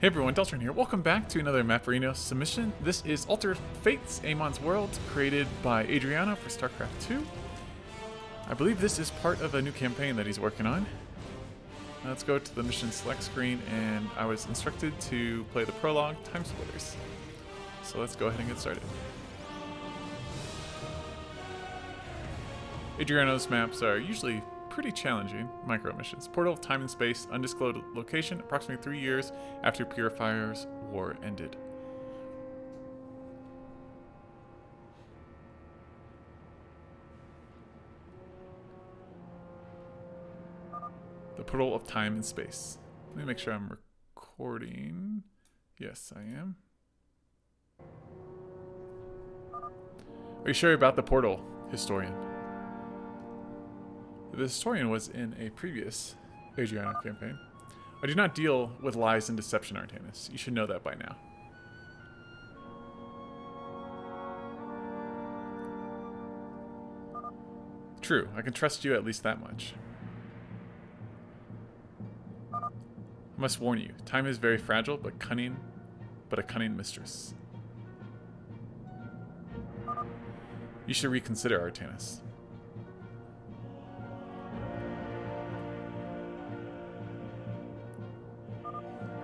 Hey everyone, Deltron here. Welcome back to another Maporino submission. This is Altered Fates, Amon's World, created by Edhriano for StarCraft 2. I believe this is part of a new campaign that he's working on. Let's go to the mission select screen, and I was instructed to play the prologue Time Splitters. So let's go ahead and get started. Edhriano's maps are usually pretty challenging micro missions. Portal time and space, undisclosed location, approximately three years after Purifier's war ended. The portal of time and space. Let me make sure I'm recording. Yes, I am. Are you sure about the portal, historian? The historian was in a previous Edhriano campaign. I do not deal with lies and deception, Artanis. You should know that by now. True, I can trust you at least that much. I must warn you, time is very fragile, but cunning, but a cunning mistress. You should reconsider, Artanis.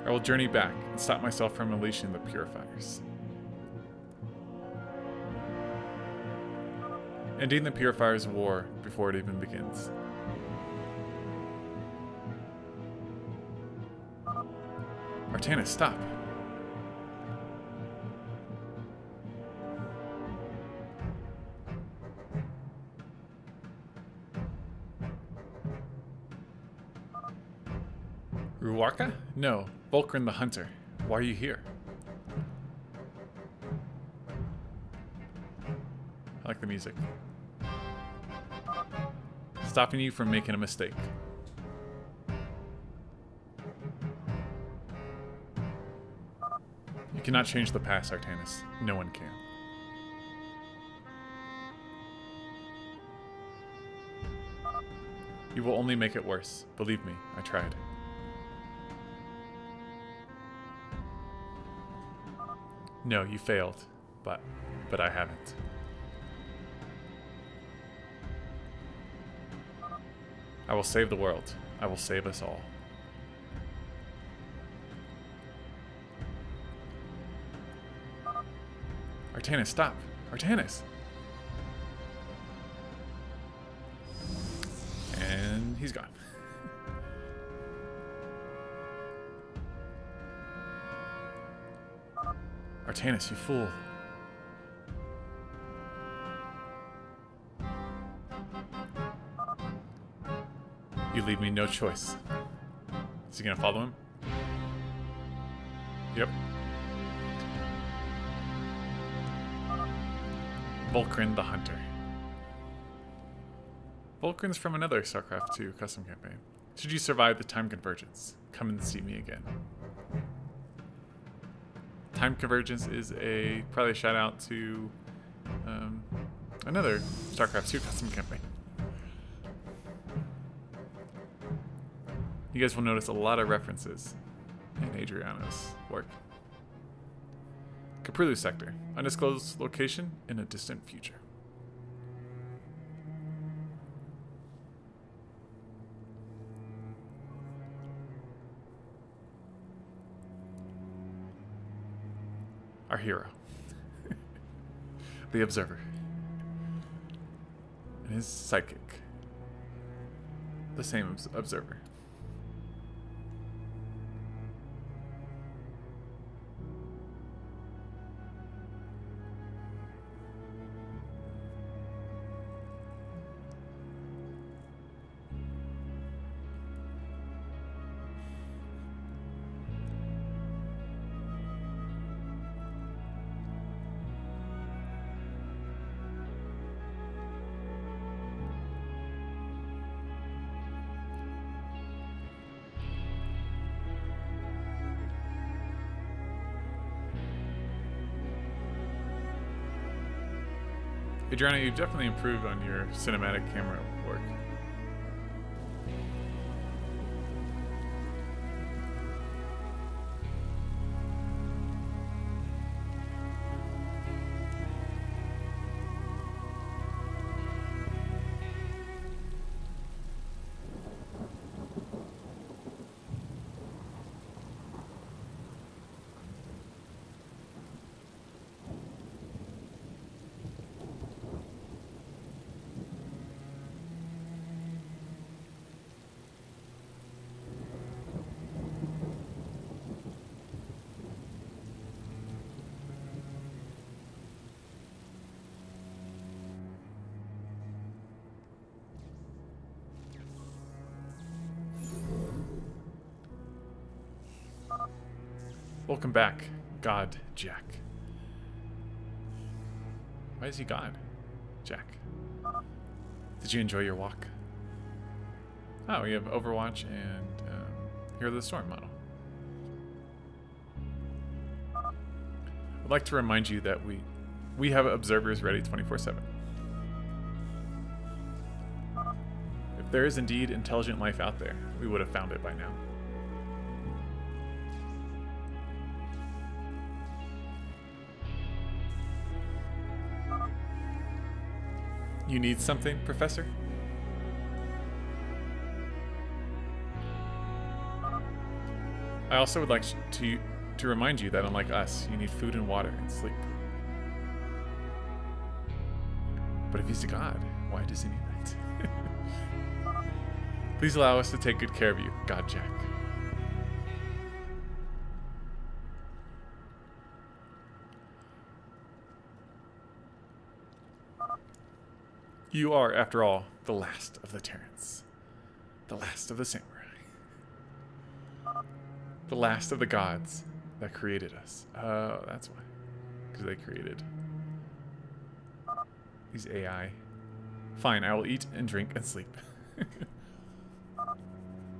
I will journey back and stop myself from unleashing the purifiers. Ending the purifiers' war before it even begins. Artanis, stop. Ruarka? No, Vulcan the Hunter. Why are you here? I like the music. Stopping you from making a mistake. You cannot change the past, Artanis. No one can. You will only make it worse. Believe me, I tried. No, you failed. But, but I haven't. I will save the world. I will save us all. Artanis, stop. Artanis! And he's gone. Artanis, you fool. You leave me no choice. Is he gonna follow him? Yep. Vulcan the Hunter. Vulcan's from another StarCraft 2 custom campaign. Should you survive the time convergence, come and see me again. Time Convergence is a probably a shout out to um, another StarCraft 2 custom campaign. You guys will notice a lot of references in Edhriano's work. Caprilu Sector, undisclosed location in a distant future. Our hero, the Observer, and his psychic, the same Observer. Edhriano, you've definitely improved on your cinematic camera work. Welcome back, God Jack. Why is he God? Jack. Did you enjoy your walk? Oh, we have Overwatch and um, Hero of the Storm model. I'd like to remind you that we we have observers ready 24-7. If there is indeed intelligent life out there, we would have found it by now. You need something, Professor? I also would like to to remind you that unlike us, you need food and water and sleep. But if he's a god, why does he need that? Please allow us to take good care of you, God Jack. You are, after all, the last of the Terrans. The last of the samurai. The last of the gods that created us. Oh, that's why. Because they created these AI. Fine, I will eat and drink and sleep.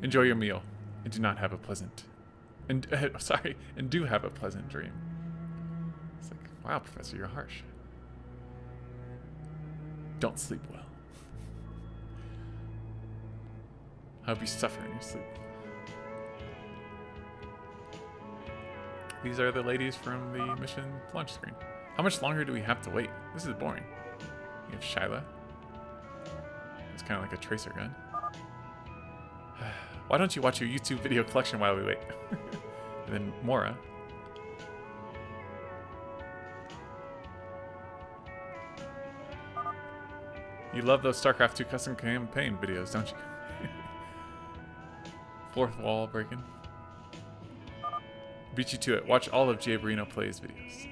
Enjoy your meal and do not have a pleasant and uh, sorry, and do have a pleasant dream. It's like, wow, professor, you're harsh. Don't sleep well. I hope you suffer in your sleep. These are the ladies from the mission launch screen. How much longer do we have to wait? This is boring. You have Shyla. It's kind of like a tracer gun. Why don't you watch your YouTube video collection while we wait? and then Mora. You love those StarCraft 2 custom campaign videos, don't you? Fourth wall breaking. Beat you to it. Watch all of Jayborino Plays videos.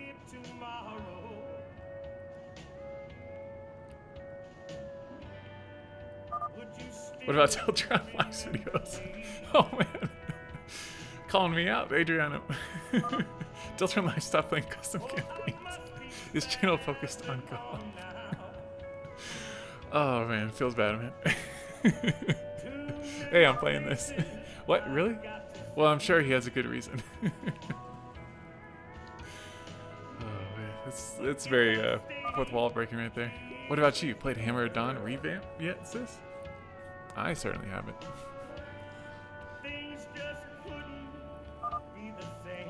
What about Deltron Live's videos? Oh man. Calling me out, Edhriano. Deltron Live stopped playing custom campaigns. This channel focused on golf. Oh man, feels bad, man. hey, I'm playing this. what, really? Well, I'm sure he has a good reason. oh man, it's it's very uh, fourth wall breaking right there. What about you? Played Hammer of Dawn revamp yet, sis? I certainly haven't.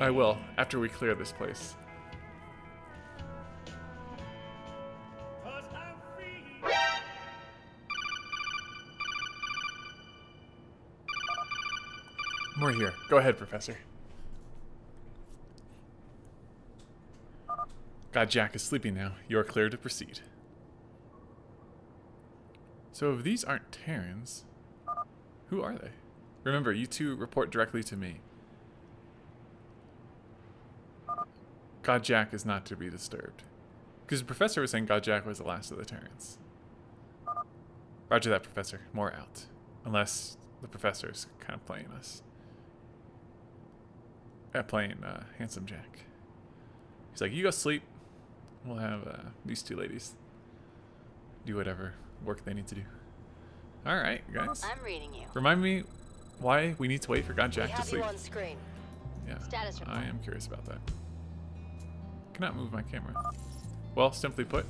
I will, after we clear this place. More here. Go ahead, Professor. God Jack is sleeping now. You are clear to proceed. So if these aren't Terrans, who are they? Remember, you two report directly to me. God Jack is not to be disturbed. Because the professor was saying God Jack was the last of the Terrans. Roger that, Professor. More out. Unless the professor's kind of playing us. Playing uh, Handsome Jack. He's like, you go sleep. We'll have uh, these two ladies do whatever work they need to do. All right, guys. I'm reading you. Remind me why we need to wait for God Jack to sleep. you on screen. Yeah, Status report. I am curious about that. Cannot move my camera. Well, simply put,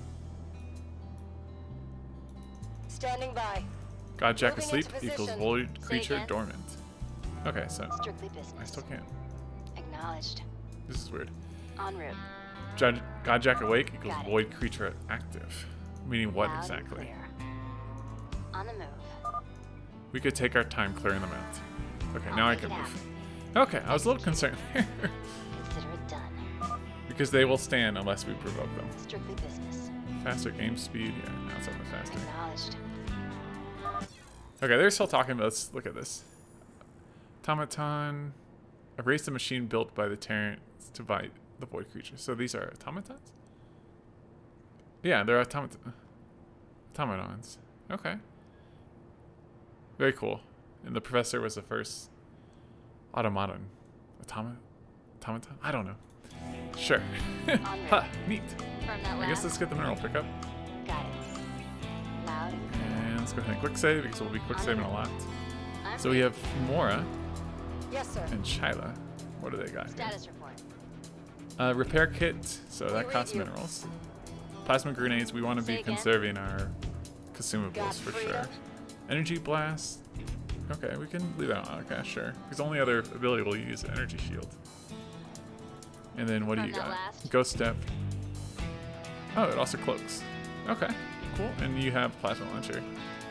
Standing by. God Jack Moving asleep equals void creature dormant. Okay, so I still can. Acknowledged. This is weird. En route. God, God Jack awake equals Got it. void creature active. Meaning what Loud exactly? On the move. We could take our time clearing them out. Okay, I'll now I can move. Okay, I was a little concerned there. Consider it done. because they will stand unless we provoke them. Strictly business. Faster game speed, yeah, now it's to faster. Acknowledged. Okay, they're still talking about let's look at this. Automaton erase the machine built by the Terrans to fight the void creature. So these are automatons? Yeah, they're automat automatons. Okay. Very cool. And the professor was the first automaton. Automa automaton? I don't know. Sure. Ha, neat. I guess let's get the mineral pickup. Got it. Loud and. And let's go ahead and quick save because we'll be quick saving a lot. So we have Mora Yes, sir. and Shyla. What do they got? here? Status report. Uh, repair kit, so that costs minerals. Plasma grenades, we want to Say be again? conserving our consumables Got for freedom? sure. Energy blast. Okay, we can leave that on. Okay, sure. Because only other ability we'll use is energy shield. And then what do you got? last? Ghost step. Oh, it also cloaks. Okay, cool. And you have plasma launcher.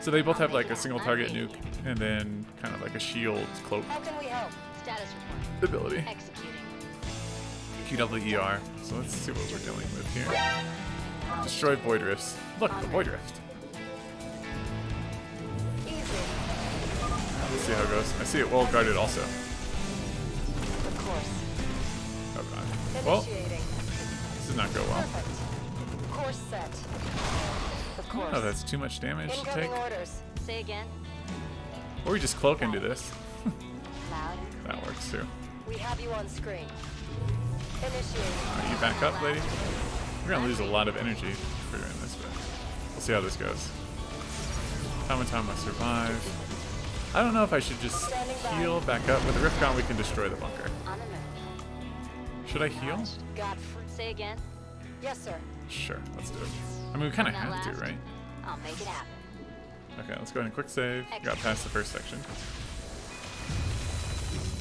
So they both have like a single target nuke and then kind of like a shield cloak How can we help? Status report. ability. Executing. QWER. So let's see what we're dealing with here. Destroy void rifts. Look, the void rift. Easy. Let's see how it goes. I see it well guarded also. Of course. Oh god. Well, this does not go well. Course set. Course. Oh, that's too much damage to take. orders. Say again. Or we just cloak this. Loud and clear. That works too. We have you on screen. You back up, lady? We're gonna lose a lot of energy for doing this, but we'll see how this goes. How much time I survive. I don't know if I should just heal back up. With the Riftgon, we can destroy the bunker. On the move. Should I heal? Say again. Yes, sir. Sure, let's do it. I mean, we kind of have to, right? I'll make it happen. Okay, let's go ahead and quick save. Got past the first section.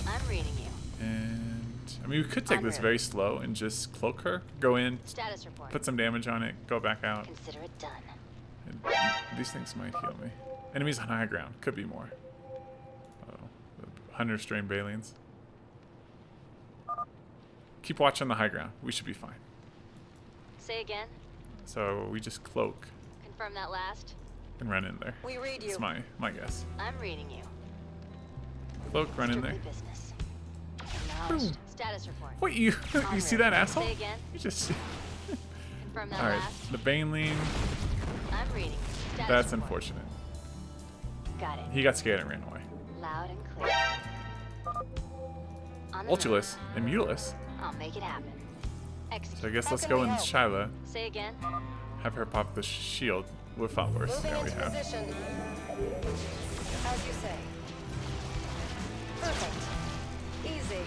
I'm reading you. And I mean, we could take this very slow and just cloak her, go in, Status report. put some damage on it, go back out. Consider it done. And these things might heal me. Enemies on high ground. Could be more. Oh, the Hunter strain Balians. Keep watch on the high ground. We should be fine. Say again. So we just cloak Confirm that last. and run in there. We read you. That's my my guess. I'm reading you. Cloak, run in there. business. Status report. Wait, you you see that asshole? Again. You just. Confirm that All right, last. the Baneling. I'm reading. Status That's report. unfortunate. Got it. He got scared and ran away. Loud and clear. On the Ultralus and Mutilus. I'll make it happen. Execute. So I guess let's go in? Shyla. Say again. Have her pop the shield with Fotworth. Moving There we have. position. As you say. Perfect. Easy.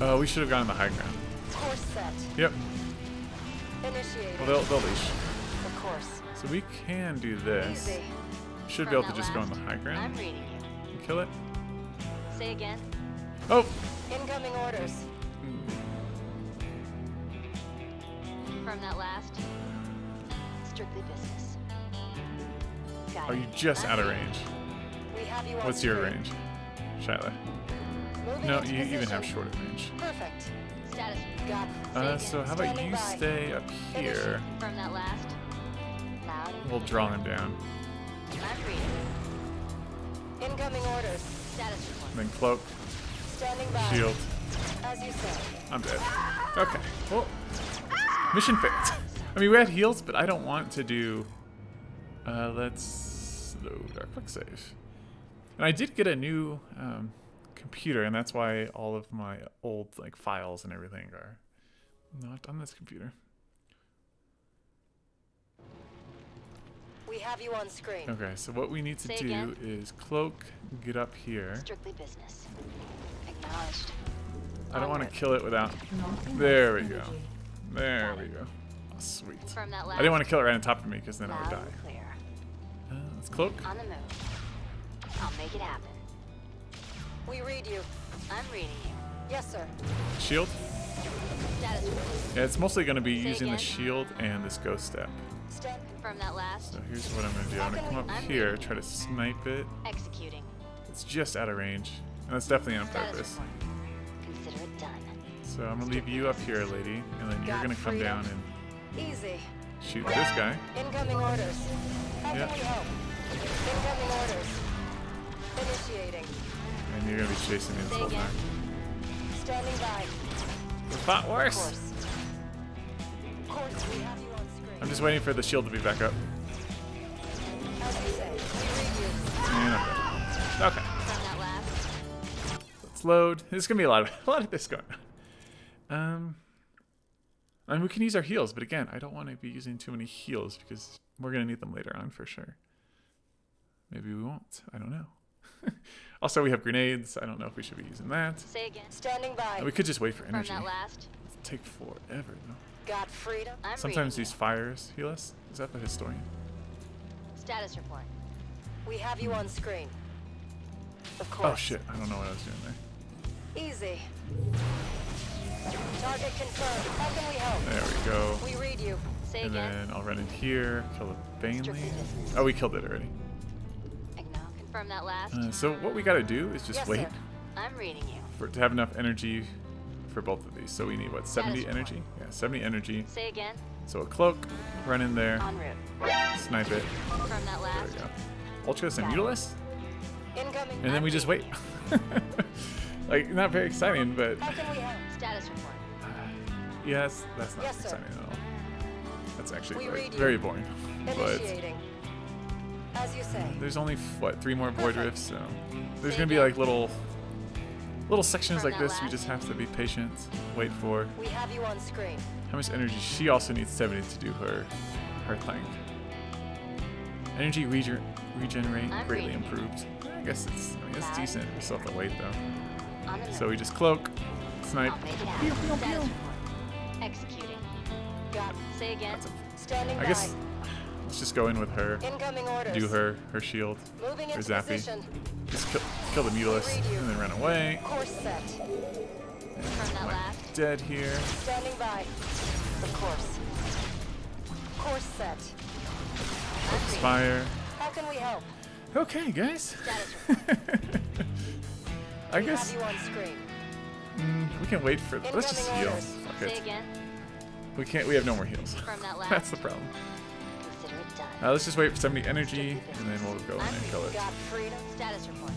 Oh, we should have gone on the high ground. Course set. Yep. Well, they'll, they'll leash. of course. So we can do this. Easy. Should be able to just go on the high I'm ground reading you. and kill it. Say again. Oh! Incoming orders. Hmm. Confirm that last. Strictly business. Got Are you just out of range? We have you What's your screen. range, Shyla? Moving No, into you even have shorter range. Perfect. Status. Got Uh, so how about you by. stay up here? Confirm that last. Loud We'll draw him down. Incoming orders. Status report. Then cloak, Standing by. shield. As you say. I'm dead. Okay. Well, mission failed. I mean, we had heals, but I don't want to do. Uh, let's load our quick save. And I did get a new um, computer, and that's why all of my old like files and everything are not on this computer. We have you on screen. Okay, so what we need to Say do again. is cloak, get up here. Strictly business. Acknowledged. I don't want to kill it without. There we go. There we go. Oh, sweet. I didn't want to kill it right on top of me because then I would die. clear. Uh, let's cloak. On the move. I'll make it happen. We read you. I'm reading you. Yes, sir. Shield. Yeah, it's mostly going to be Say using the shield and this ghost step. Stand. Confirm that last. So here's what I'm going to do. I'm going to come up I'm here, ready. try to snipe it. Executing. It's just out of range. And that's definitely on Status purpose. Report. It done. So I'm going to leave you up here, lady. And then you're going to come freedom. down and Easy. shoot this guy. Incoming orders. How Yep. can we help? Incoming orders. Initiating. And you're going to be chasing me this Say whole time. Standing by. The fought worse. Course. Course, we have you on screen. I'm just waiting for the shield to be back up. As you say. We read you. And Okay. Confirm that last. Let's load. There's gonna be a lot of a lot of this going on. Um, and we can use our heals, but again, I don't want to be using too many heals because we're gonna need them later on for sure. Maybe we won't. I don't know. also, we have grenades. I don't know if we should be using that. Say again. Standing by. We could just wait for From energy. that last. Take forever though. Got freedom. I'm Sometimes these fires heal us. Is that the historian? Status report. We have you on screen. Of course. Oh shit! I don't know what I was doing there. Easy. Target confirmed. How can we help? There we go. We read you. Say And again. then I'll run in here, kill the Bainley. Oh, we killed it already. Confirm that last. Uh, so what we gotta do is just Yes, wait sir. I'm reading you. for to have enough energy for both of these. So we need what, 70 report. energy? Yeah, 70 energy. Say again. So a cloak, run in there, snipe it. Confirm that last. There we go. Ultra and Got it. Mutalis, Incoming. and then we just wait. like not very exciting, but How can we help? Status report. Uh, yes, that's not Yes, sir. exciting at all. That's actually very, you. very boring. But As you say. there's only what three more board Perfect. drifts, so there's Say gonna be like little little sections From like this. We just have to be patient, wait for. We have you on screen. How much energy? She also needs 70 to do her her thing. Energy regen- regenerate I'm greatly improved. I guess it's I mean it's decent. We still have to wait though. On the So we just cloak, snipe. I'll make it happen. Status report. Executing. Got Say again. Standing I by. guess let's just go in with her. Incoming orders. Do her her shield. Moving Or into Zappy. position. Just kill, kill the Mutalisk read you. and then run away. Course set. Confirm that last. Dead here. Standing by. Of course. Course set. I'm. Fire. How can we help? Okay, guys. I we guess have you on screen. mm, we can wait for. Let's just heal. Fuck it. We can't. We have no more heals. Confirm that last. That's the problem. Consider it done. Uh, let's just wait for 70 energy, and then we'll go in and kill it. Got freedom. Status report.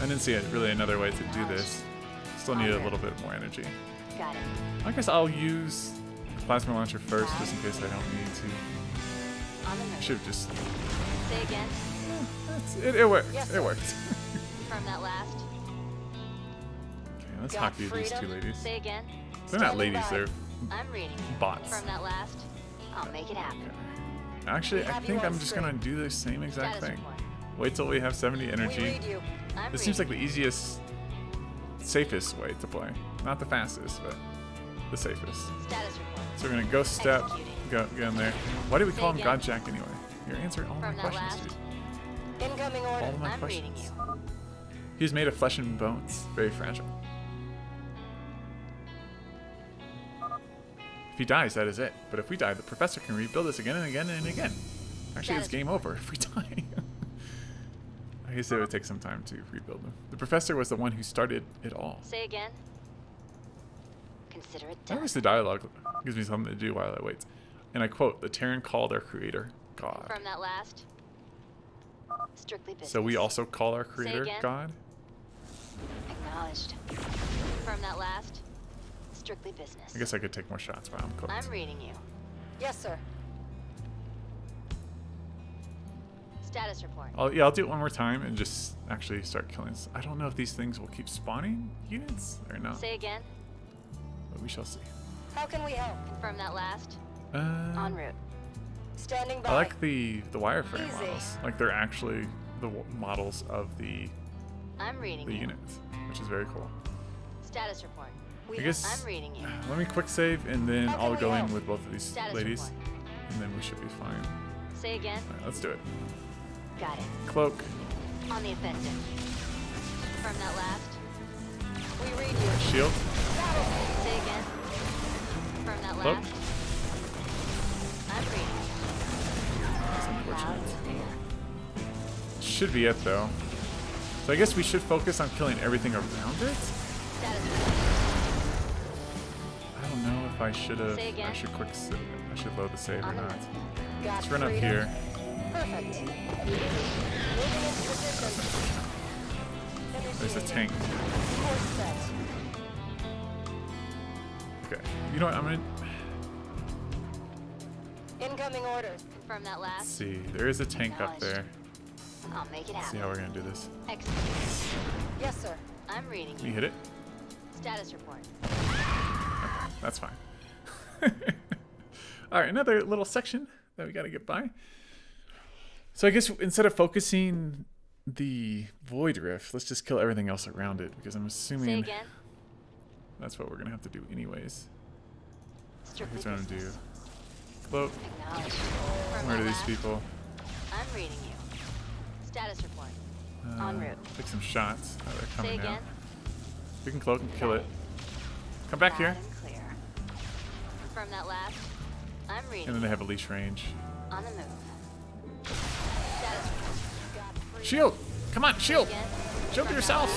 I didn't see it really another way to do this. Still need a little bit more energy. Got it. I guess I'll use the plasma launcher first, just in case I don't need to. I should just. Say again. It, it worked. It worked. Confirm that last. Okay, let's Got hockey these two ladies. Say again. They're not ladies, by. they're I'm reading you. bots. Confirm that last. I'll make it happen. Actually, I think I'm just gonna do the same exact thing. report. Wait till we have 70 energy. read you. I'm This seems like the easiest, safest way to play. Not the fastest, but the safest. Status report. So we're gonna go step, Executing. go get in there. Why do we Say call him again. Godjack anyway? You're answering all From my questions, last. dude. Incoming order. of my I'm reading questions. you. He's made of flesh and bones, very fragile. If he dies, that is it. But if we die, the professor can rebuild us again and again and again. Actually, it's game over if we die. I guess it would take some time to rebuild them. The professor was the one who started it all. Say again. Consider it At done. least the dialogue gives me something to do while I wait. And I quote, the Terran called our creator God. Confirm that last. Strictly business. So we also call our creator. God? Acknowledged. Confirm that last. Strictly business. I guess I could take more shots while I'm cooked. I'm reading you. Yes, sir. Status report. I'll, yeah, I'll do it one more time and just actually start killing. I don't know if these things will keep spawning units or not, Say again. but we shall see. How can we help? Confirm that last. Uh, En route. Standing by. I like the the wireframe models. Like they're actually the w- models of the I'm reading the you. units, which is very cool. Status report. I guess I'm reading you. let me quick save and then I'll go in with both of these Status ladies, report. and then we should be fine. Say again. All right, let's do it. Got it. Cloak, On the offensive. Confirm that last. We read you. shield. Say again. Confirm that Cloak. last. I'm reading. That's unfortunate. Should be it though. So I guess we should focus on killing everything around it. If I should have. Say I should quick. I should load the save or not. move. Got Let's run up here. Perfect. Moving into position. There's a tank. Okay. You know what? I'm gonna Incoming orders. Confirm that let's last. see. There is a tank up there. I'll make it Let's see how we're gonna do this. Execute. Yes, sir. I'm reading Can you you. hit it? Status report. That's fine. All right, another little section that we got to get by. So I guess instead of focusing the Void Rift, let's just kill everything else around it because I'm assuming again. that's what we're gonna have to do anyways. Strictly Here's what I'm gonna do. Float. Where are these people? I'm reading you. Status report. Uh, En route. Take some shots. Oh, they're coming again. now. We can cloak and kill it. Come back here. Confirm that last. I'm reading. And then they have a leash range. On the move. Shield! Come on, shield! Shield yourself!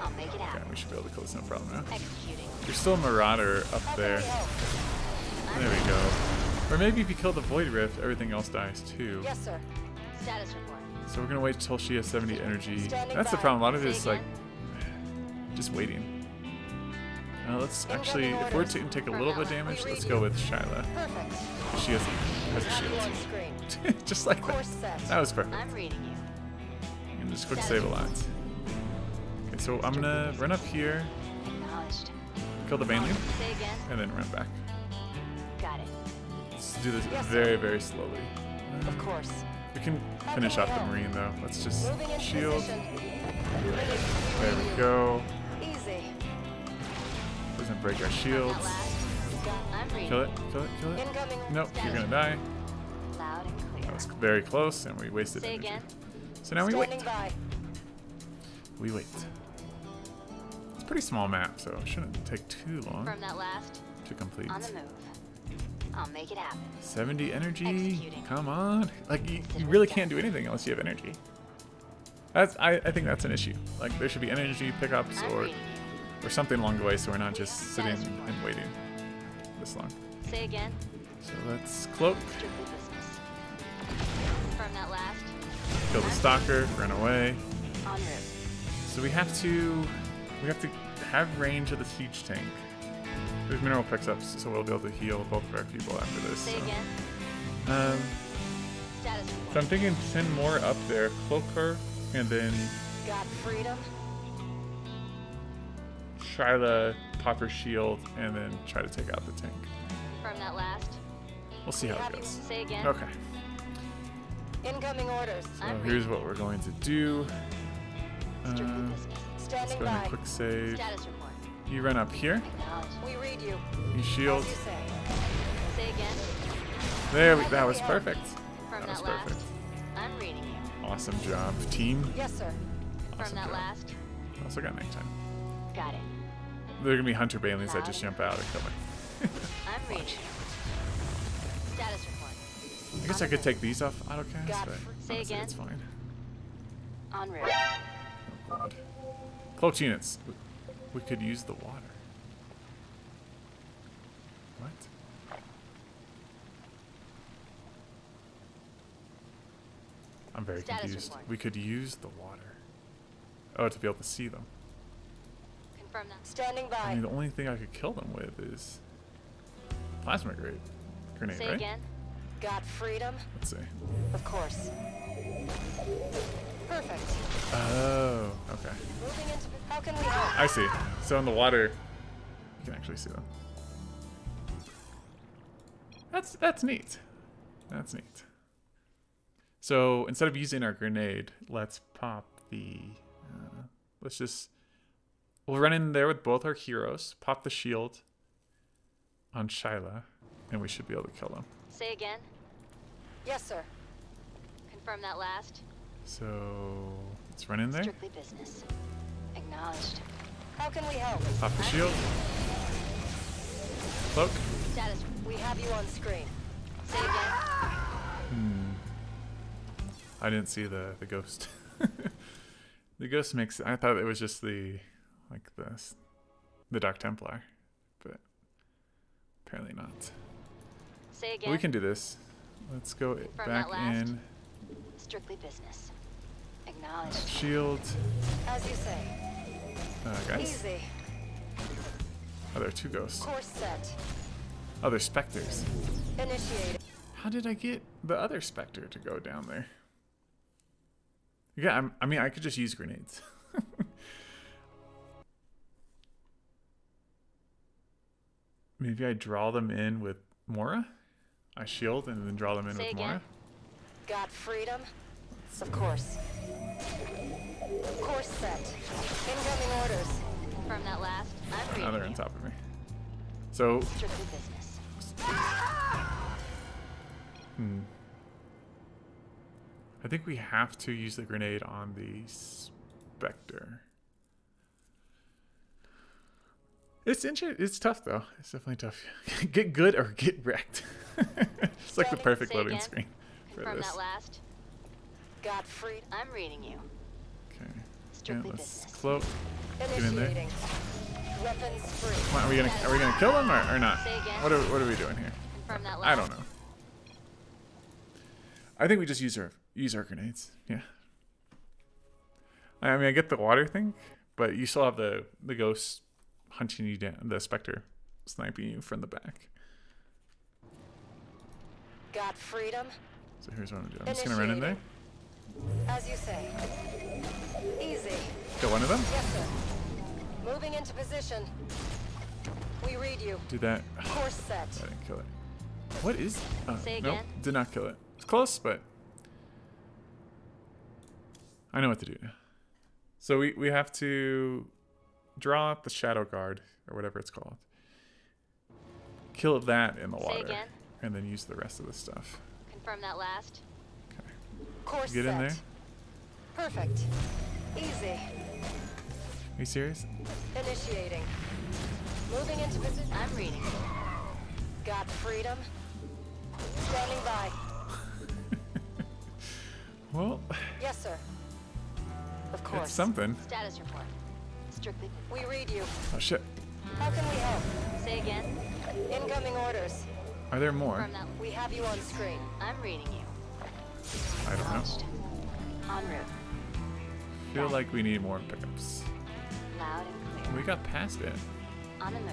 I'll make it Okay, we should be able to kill this no problem now. Executing. There's still a Marauder up there. There we go. Or maybe if you kill the Void Rift, everything else dies too. Yes, sir. Status report. So we're gonna wait till she has 70 energy. That's the problem. A lot of it is like just waiting. Uh, let's actually, if we're to take a little bit of damage, let's go with Shyla. Perfect. She has, has a Have you on shield. just like that. That was perfect. I'm reading you. And just quick save a lot. Okay, so I'm gonna run up here, kill the Baneley, and then run back. Got it. Let's do this very, very slowly. Of course. We can finish off the? Marine though. Let's just shield. There we go. Doesn't break our shields. that last. I'm reading. Kill it, kill it, kill it. Nope, you're gonna die. Loud and clear. That was very close, and we wasted energy. again. So now we wait. We wait. It's a pretty small map, so it shouldn't take too long From that last. to complete. On the move. I'll make it happen. 70 energy. Executing. Come on. Like you, you really can't do anything unless you have energy. That's I, I think that's an issue. Like there should be energy pickups or. Or something along the way so we're not just sitting and waiting this long. Say again. So let's cloak, From that last. kill the stalker, run away. So we have to we have to have range of the siege tank. There's mineral picks ups, so we'll be able to heal both of our people after this. Say so. again. Um, Status so. I'm thinking send more up there, cloak her, and then Got freedom. Shyla pop her shield, and then try to take out the tank. From that last. We'll see how it goes. Say again. Okay, Incoming orders. so I'm here's ready. what we're going to do. Strictly Uh, business. let's Standing go ahead by. and quick save. Status report. You run up here, We read you. you shield. As you say. Say again. There, we, that was we perfect. From That was that last. perfect. I'm reading you. Awesome job, team. Yes, sir. From Awesome that job. last. Also got nighttime. Got it. There are gonna be hunter banelings that just jump out and kill me. I'm reading you. Status report. I guess I could take these off autocast, Got but. Say again. it's fine. En route. Oh god. Cloaked units. We- We could use the water. What? I'm very Status confused. report. We could use the water. Oh, to be able to see them. Confirm that. Standing I by. mean, the only thing I could kill them with is plasma grenade. Grenade, Say right? again. Got freedom. Let's see. Of course. Perfect. Oh, okay. Moving into. How can we help? I see. So in the water, you can actually see them. That's that's neat. That's neat. So instead of using our grenade, let's pop the. Uh, let's just. We'll run in there with both our heroes. Pop the shield on Shyla, and we should be able to kill them. Say again. Yes, sir. Confirm that last. So let's run in there. Strictly business. Acknowledged. How can we help? Pop the shield. Cloak. Status. We have you on screen. Say again. Hmm. I didn't see the the ghost. the ghost makes. I thought it was just the like this, the Dark Templar, but apparently not. Say But again. we can do this. Let's go From back in. Strictly business. Acknowledged. Shield. As you say. Uh, guys. Easy. Oh, there are two ghosts. Course set. Oh, they're specters. Initiated. How did I get the other specter to go down there? Yeah, I'm, I mean, I could just use grenades. Maybe I draw them in with Mora. I shield and then draw them in Say with again? Mora. Got freedom? Of course. Course set. Incoming orders. Confirm that last. I'm Now they're on top of me. So, Strictly business. hmm. I think we have to use the grenade on the Spectre. It's inter- It's tough though. It's definitely tough. get good or get wrecked. it's like the perfect loading again? screen for Confirm this. that last. Got. I'm reading you. Okay. Yeah, let's business. cloak. in there. Weapons free. Come on, are we gonna are we gonna kill him or, or not? What are what are we doing here? Confirm that last. I don't know. I think we just use our use our grenades. Yeah. I mean, I get the water thing, but you still have the the ghost hunting you down, the specter sniping you from the back. Got freedom? So here's what I'm doing. I'm just gonna run in there, As you say. Easy. kill one of them, Yes, sir. Moving into position. We read you. do that. Course set. I didn't kill it. What is? Oh, Say nope, again? did not kill it. It's close, but I know what to do. So we we have to draw out the shadow guard or whatever it's called. Kill that in the Say water, again? and then use the rest of the stuff. Confirm that last. Okay. Course Get set. in there. Perfect. Easy. Are you serious? Initiating. Moving into position. I'm reading. Got freedom? Standing by. Well, Yes, sir. Of course. it's something. Status report. Strictly. We read you. Oh shit. How can we help? Say again. Incoming orders. Are there more? We have you on screen. I'm reading you. I don't know. Launched. En route. Feel like we need more pickups. Loud and clear. We got past it, On the move.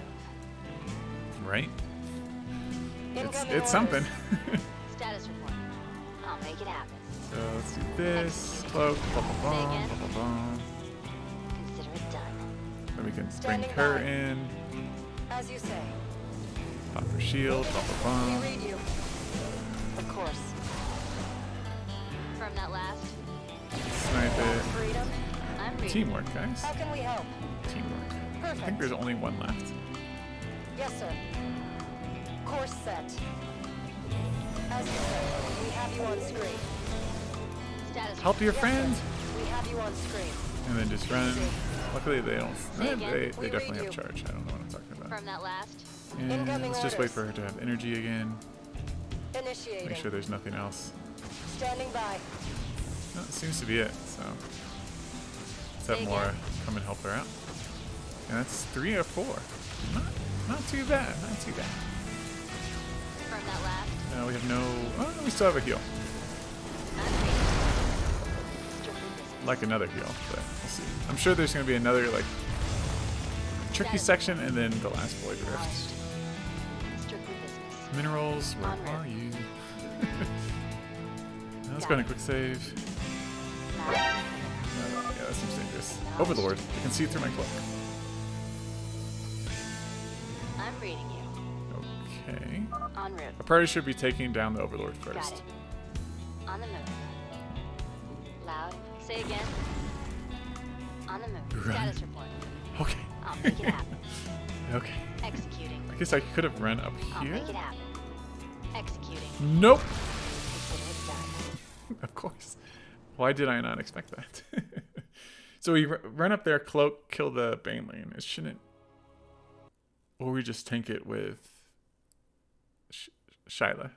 right? It's, Incoming it's something. orders. Status report. I'll make it happen. So let's do this. Cloak. Blah, blah, blah, blah, blah, blah. Consider it done. Then we can bring her by. in. As you say. Pop her shield. Blah, blah, We read you. Of course. Confirm that last. Snipe it. Freedom? I'm. Teamwork, guys. How can we help? Teamwork. I think there's only one left. Yes, sir. Course set. As you say, we have you on screen. Status Help your Yes, friend. sir. We have you on screen. And then just run. Luckily, they don't. Say eh. They, they definitely have charge. I don't know what I'm talking about. Confirm that last. And Incoming let's just wait for her to have energy again. Initiating. Make sure there's nothing else. Standing by. No, it seems to be it. So let's have again. Mora come and help her out. And that's three or four. Not, not too bad. Not too bad. Confirm that last. Now we have no. Oh, we still have a heal. Like another heal, but we'll see. I'm sure there's going to be another like tricky section, and then the last void rift. Launched. Strictly business. Minerals, where are you? Let's go on a quick save. Uh, yeah, that seems dangerous. Overlord, I can see through my cloak. I'm reading you. Okay. En route. I probably should be taking down the Overlord Got first. it. On the move. Say again. On the move. Run. Status report. Okay. I'll make it happen. okay. Executing. I guess I could have run up I'll here. make it happen. Executing. Nope. Consider it done. of course. Why did I not expect that? so we run up there, cloak, kill the Baneling. It shouldn't. Or we just tank it with Sh- Shyla.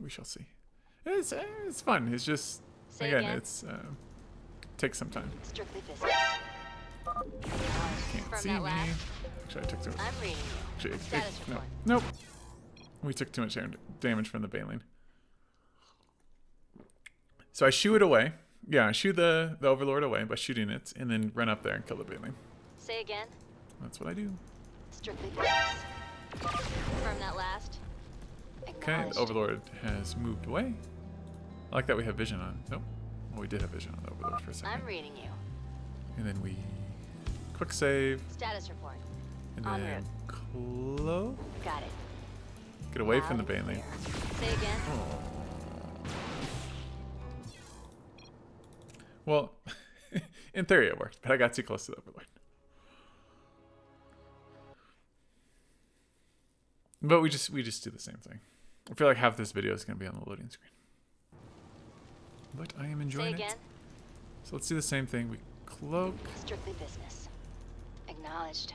We shall see. It's it's fun. It's just Say again, again. it's uh, takes some time. Strictly business. Can't From see me. Actually, I took too much. I'm reading you. Actually, it- it- no, nope. We took too much damage from the Baneling. So I shoo it away. Yeah, I shoo the, the Overlord away by shooting it, and then run up there and kill the Baneling. Say again. That's what I do. Strictly business. Confirm that last. Okay, the Overlord has moved away. I like that we have vision on. Nope. Well, we did have vision on the Overlord for a second. I'm reading you. And then we quick save, Status report. and En then route. cloak. Got it. Get away Loud from the Baneling. Say again. Oh. Well, in theory it worked, but I got too close to the Overlord. But we just we just do the same thing. I feel like half this video is gonna be on the loading screen. But I am Say enjoying again. it. So let's do the same thing. We cloak. Strictly business. Acknowledged.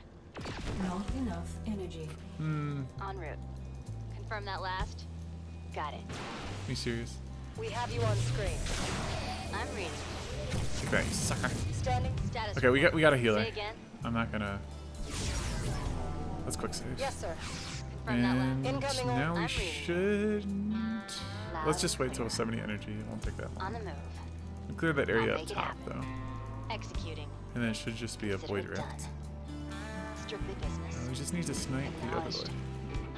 Not enough energy. Hmm. En route. Confirm that last. Got it. You serious? We have you on screen. I'm reading. Okay, sucker. Standing. Status. Okay, we got we got a healer. Say again. I'm not gonna. Let's quick save. Yes, sir. Confirm that And. Incoming now we I'm shouldn't. Loud Let's just wait till 70 energy. It won't take that long. On the move. And clear that area up top though. Executing. And then it should just be a void rift. Strictly business. Uh, we just need to snipe the other overlord.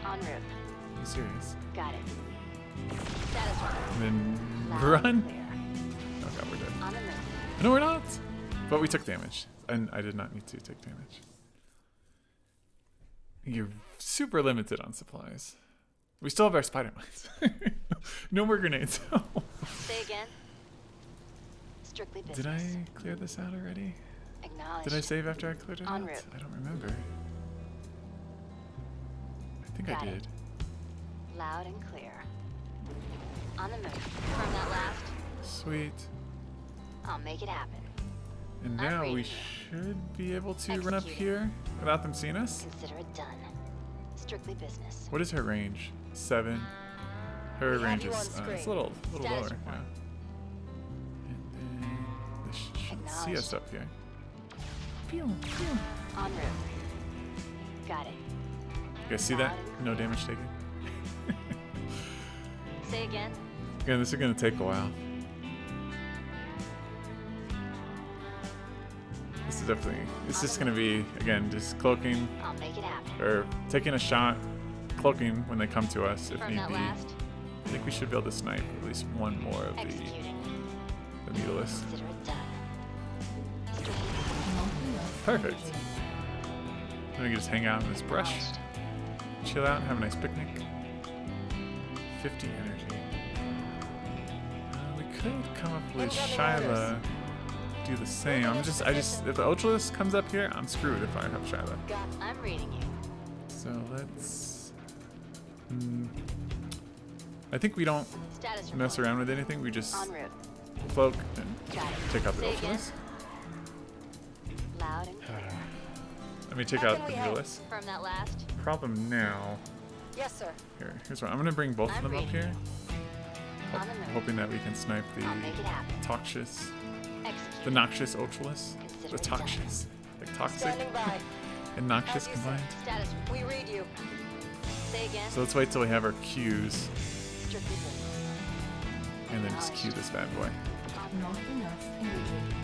En route. Are you serious? Got it. And then Loud run. clear. Oh god, we're dead. On the move. No, we're not. But we took damage, and I did not need to take damage. You're super limited on supplies. We still have our spider mines. no more grenades. Say again. Strictly business. did I clear this out already? Acknowledged. Did I save after I cleared it En out? route. I don't remember. I think Got I it. did. Loud and clear. On the move. Confirm that last. Sweet. I'll make it happen. And now we should be able to run up here without them seeing us. Consider it done. Strictly business. What is her range? Seven. Her We range is uh, it's a screen. little, little Status lower. report. Yeah. And then this sh- should see us up here. Pew, pew. En route. Got it. You guys see that? No damage taken. Say again. Again, this is gonna take a while. This is definitely. It's just gonna be again just cloaking I'll make it happen. or taking a shot, cloaking when they come to us if need be. I think we should be able to snipe at least one more of the Executing. the mutalisk. Consider it done. Strictly Not Perfect. Then we can just hang out in this brush, chill out, have a nice picnic. 50 energy. Uh, we could come up with Shyla. Do the same. I'm just, I just, if the Ultralisk comes up here, I'm screwed if I have Shyla. I'm reading you. So let's. Mm, I think we don't mess around with anything. We just cloak and take out the Say Loud and clear. Let me take out the we help? Mutalisk. Confirm that last. Problem now. Yes, sir. Here, here's what I'm gonna bring both of I'm them up here, the hoping that we can snipe the I'll make it. Toxious, the Noxious Ultralisk, the it. Toxious, like toxic and noxious As you said. combined. Status. We read you. Say again. So let's wait till we have our cues, and then just cue this bad boy. Not enough energy.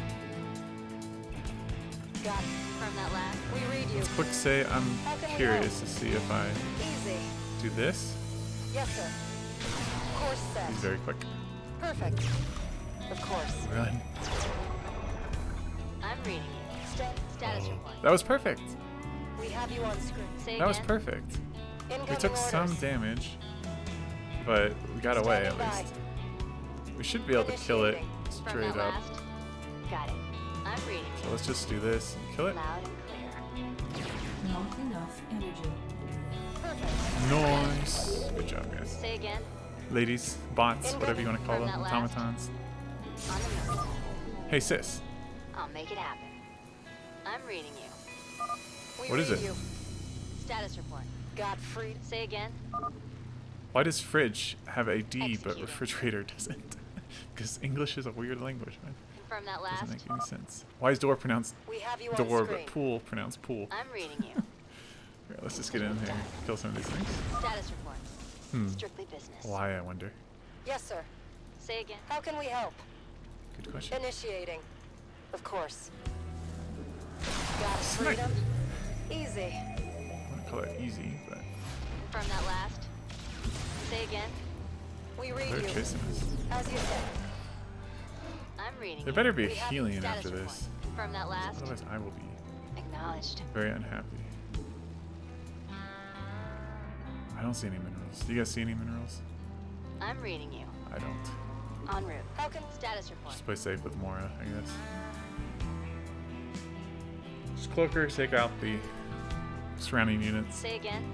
Got it. Confirm that last. We read you. Let's quick say I'm How can we curious to see if I Easy. do this. Yes, sir. Course set. He's very quick. Perfect. Of course. Run. I'm reading you. Status oh. report. That was perfect. we have you on screen. Say That was perfect. Incoming We took some damage, but we got away at by. least. We should be able to kill it straight up. Got it. I'm reading So let's just do this and kill it. Loud and clear. Not enough energy. Nice. Good job, guys. Say again. Ladies, bots, whatever you want to call them, automatons. On the move. Hey, sis. I'll make it happen. I'm reading you. We What is read it? you. Status report. Got freed. Say again. Why does fridge have a D but refrigerator doesn't? Because English is a weird language, man. Confirm that Doesn't make any sense. Why is door pronounced We have you door, but pool pronounced pool? I'm reading you. Here, let's just get in here, kill some of these things. Status report. Hmm. Strictly business. Why, I wonder. Yes, sir. Say again. How can we help? Good question. Initiating. Of course. Got Snipe. freedom. Easy. I want to call it easy, but Confirm that last. Say again. We read they're you. chasing us. As you said. I'm reading There better be a healing after report. this. Confirm that last. Otherwise, I will be Acknowledged. very unhappy. I don't see any minerals. Do you guys see any minerals? I'm reading you. I don't. En route. How can Status report. Just play safe with Mora, I guess. Just cloaker, take out the surrounding units. Say again.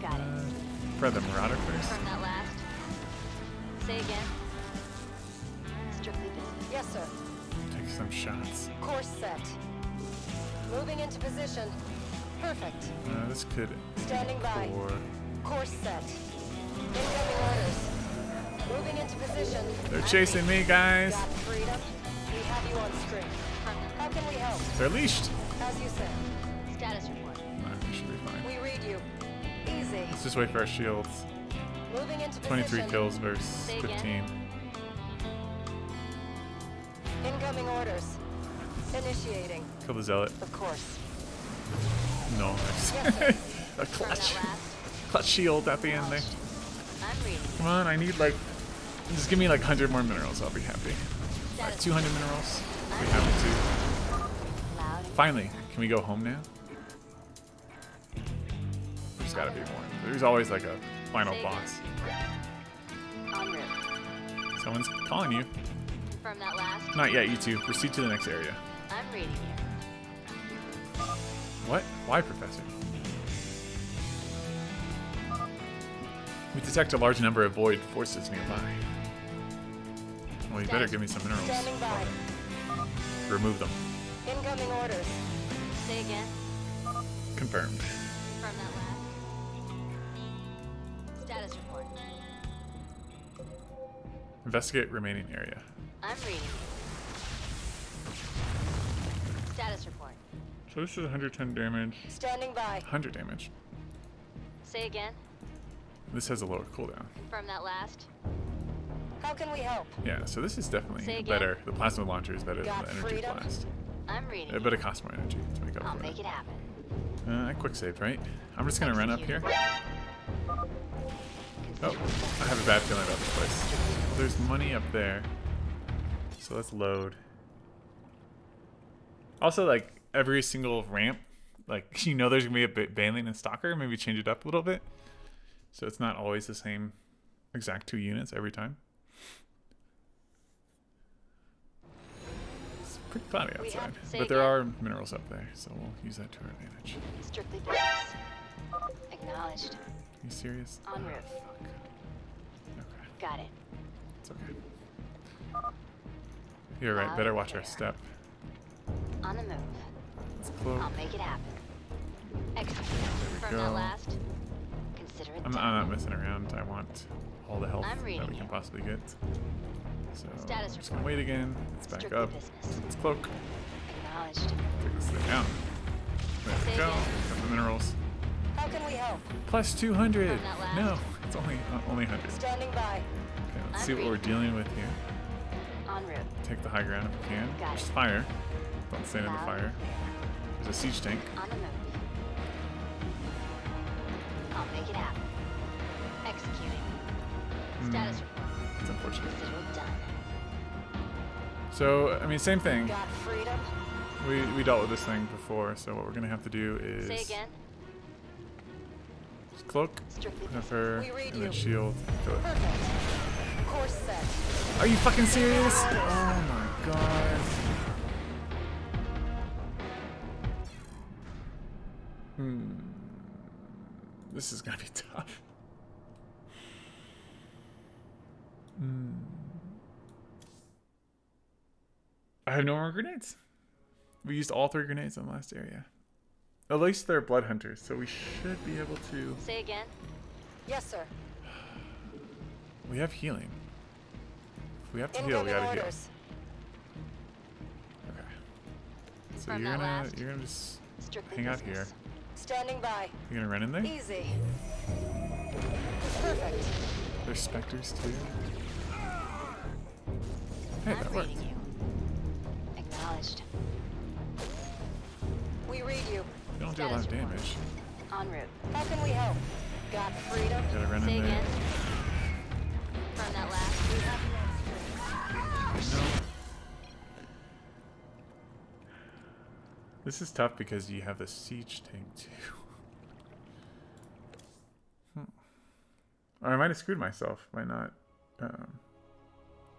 Got Uh, it. Fred the Marauder first. Confirm that last. Say again. Strictly business. Yes, sir. Take some shots. Course set. Moving into position. Perfect. Uh, this could Standing by. for Course set. Incoming orders. Moving into position. They're chasing me, guys. Got freedom. We have you on screen. How can we help? They're leashed. As you said. Let's just wait for our shields. Moving into 23 position. kills versus Say again. 15. Incoming orders. Initiating. Kill the zealot. Of course. No. Yes, a clutch. Clutch shield at the end there. Come on, I need like. Just give me like 100 more minerals, I'll be happy. Like 200 minerals. I'll be happy too. Finally, can we go home now? There's gotta be more. There's always like a final Say again. boss. Someone's calling you. Confirm that last. Not yet, you two. Proceed to the next area. I'm reading you. What? Why, Professor? We detect a large number of void forces nearby. Well, you better give me some minerals. By. Remove them. Incoming orders. Say again. Confirmed. Investigate remaining area. I'm reading. Status report. So this is 110 damage. Standing by. 100 damage. Say again. This has a lower cooldown. Confirm that last. How can we help? Yeah, so this is definitely better. The plasma launcher is better Got than the energy freedom? blast. I'm reading but it costs more energy to make up I'll for make it. it happen. Uh, I quick saved, right? I'm just gonna run up here. Oh, I have a bad feeling about this place. Well, there's money up there. So let's load. Also, like, every single ramp, like, you know there's gonna be a bit Baneling and Stalker, maybe change it up a little bit. So it's not always the same exact two units every time. It's pretty cloudy outside. But there are minerals up there, so we'll use that to our advantage. Strictly business. Acknowledged. Are you serious? En Ah, route. fuck. Okay. Got it. It's okay. You're right. Better watch our step. On the move. Let's. I'll make it happen. Execute. we Confirm go. last. Consider it I'm, done. I'm not messing around. I want all the health that we can you. possibly get. So Status just gonna report. wait again. Let's back Strictly up. business. Let's cloak. Acknowledged. Take this thing down. There we go. Got the minerals. How can we help? Plus 200. From that last. No, it's only uh, only 100. Standing by. Let's see what we're dealing with here. En route. Take the high ground if we can. It. fire. Don't stand in the fire. There's a siege tank. On the move. I'll make it happen. Executing. Hmm. Status report. It's unfortunate. So, I mean, same thing. We, we dealt with this thing before, so what we're gonna have to do is Say again. just cloak, have her, and then shield, kill it. Course set. Are you fucking serious? Oh my god. Hmm. This is gonna be tough. Hmm. I have no more grenades. We used all three grenades in the last area. At least they're blood hunters, so we should be able to. Say again. Yes, sir. We have healing. If we have to heal, we gotta heal. Okay. So From you're gonna last. you're gonna just Strictly hang out here. Standing by. You're gonna run in there. Easy. Perfect. There's specters too. Hey, I'm that worked. you. Acknowledged. We read you. We don't do a lot of damage. En route. How can we help? Got freedom. Gotta run Say in there. again. This is tough because you have the siege tank too. Or I might have screwed myself by not um,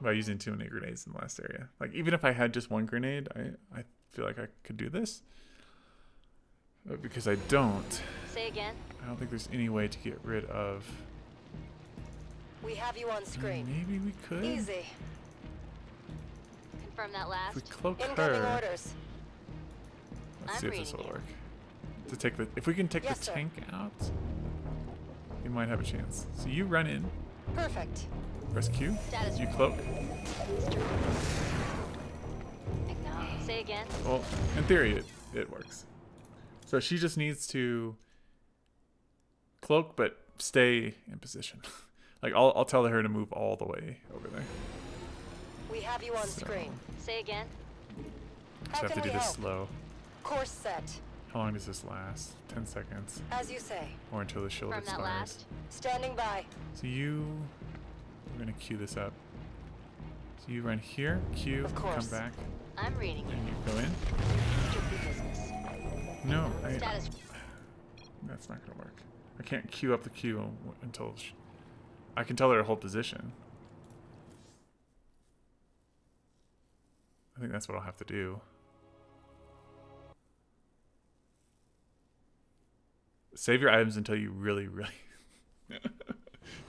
by using too many grenades in the last area. Like even if I had just one grenade, I I feel like I could do this. But because I don't, Say again. I don't think there's any way to get rid of. We have you on screen. Maybe we could. Easy. Confirm that If we last. cloak Incoming her, orders. Let's I'm see if this will it. work. To take the, if we can take Yes, the sir. tank out, we might have a chance. So you run in, Perfect. press Q, Status you cloak. Say again. Well, in theory, it, it works. So she just needs to cloak, but stay in position. like I'll I'll tell her to move all the way over there. We have you on So, screen. Say again. How have to do we this slow. Course set. How long does this last? Ten seconds, As you say. or until the shield Confirm that last. Standing by. So you, we're gonna queue this up. So you run here, queue, Of come course. back, I'm reading and you. you go in. No, I, Status. that's not gonna work. I can't queue up the queue until sh- I can tell her to hold position. I think that's what I'll have to do. Save your items until you really, really,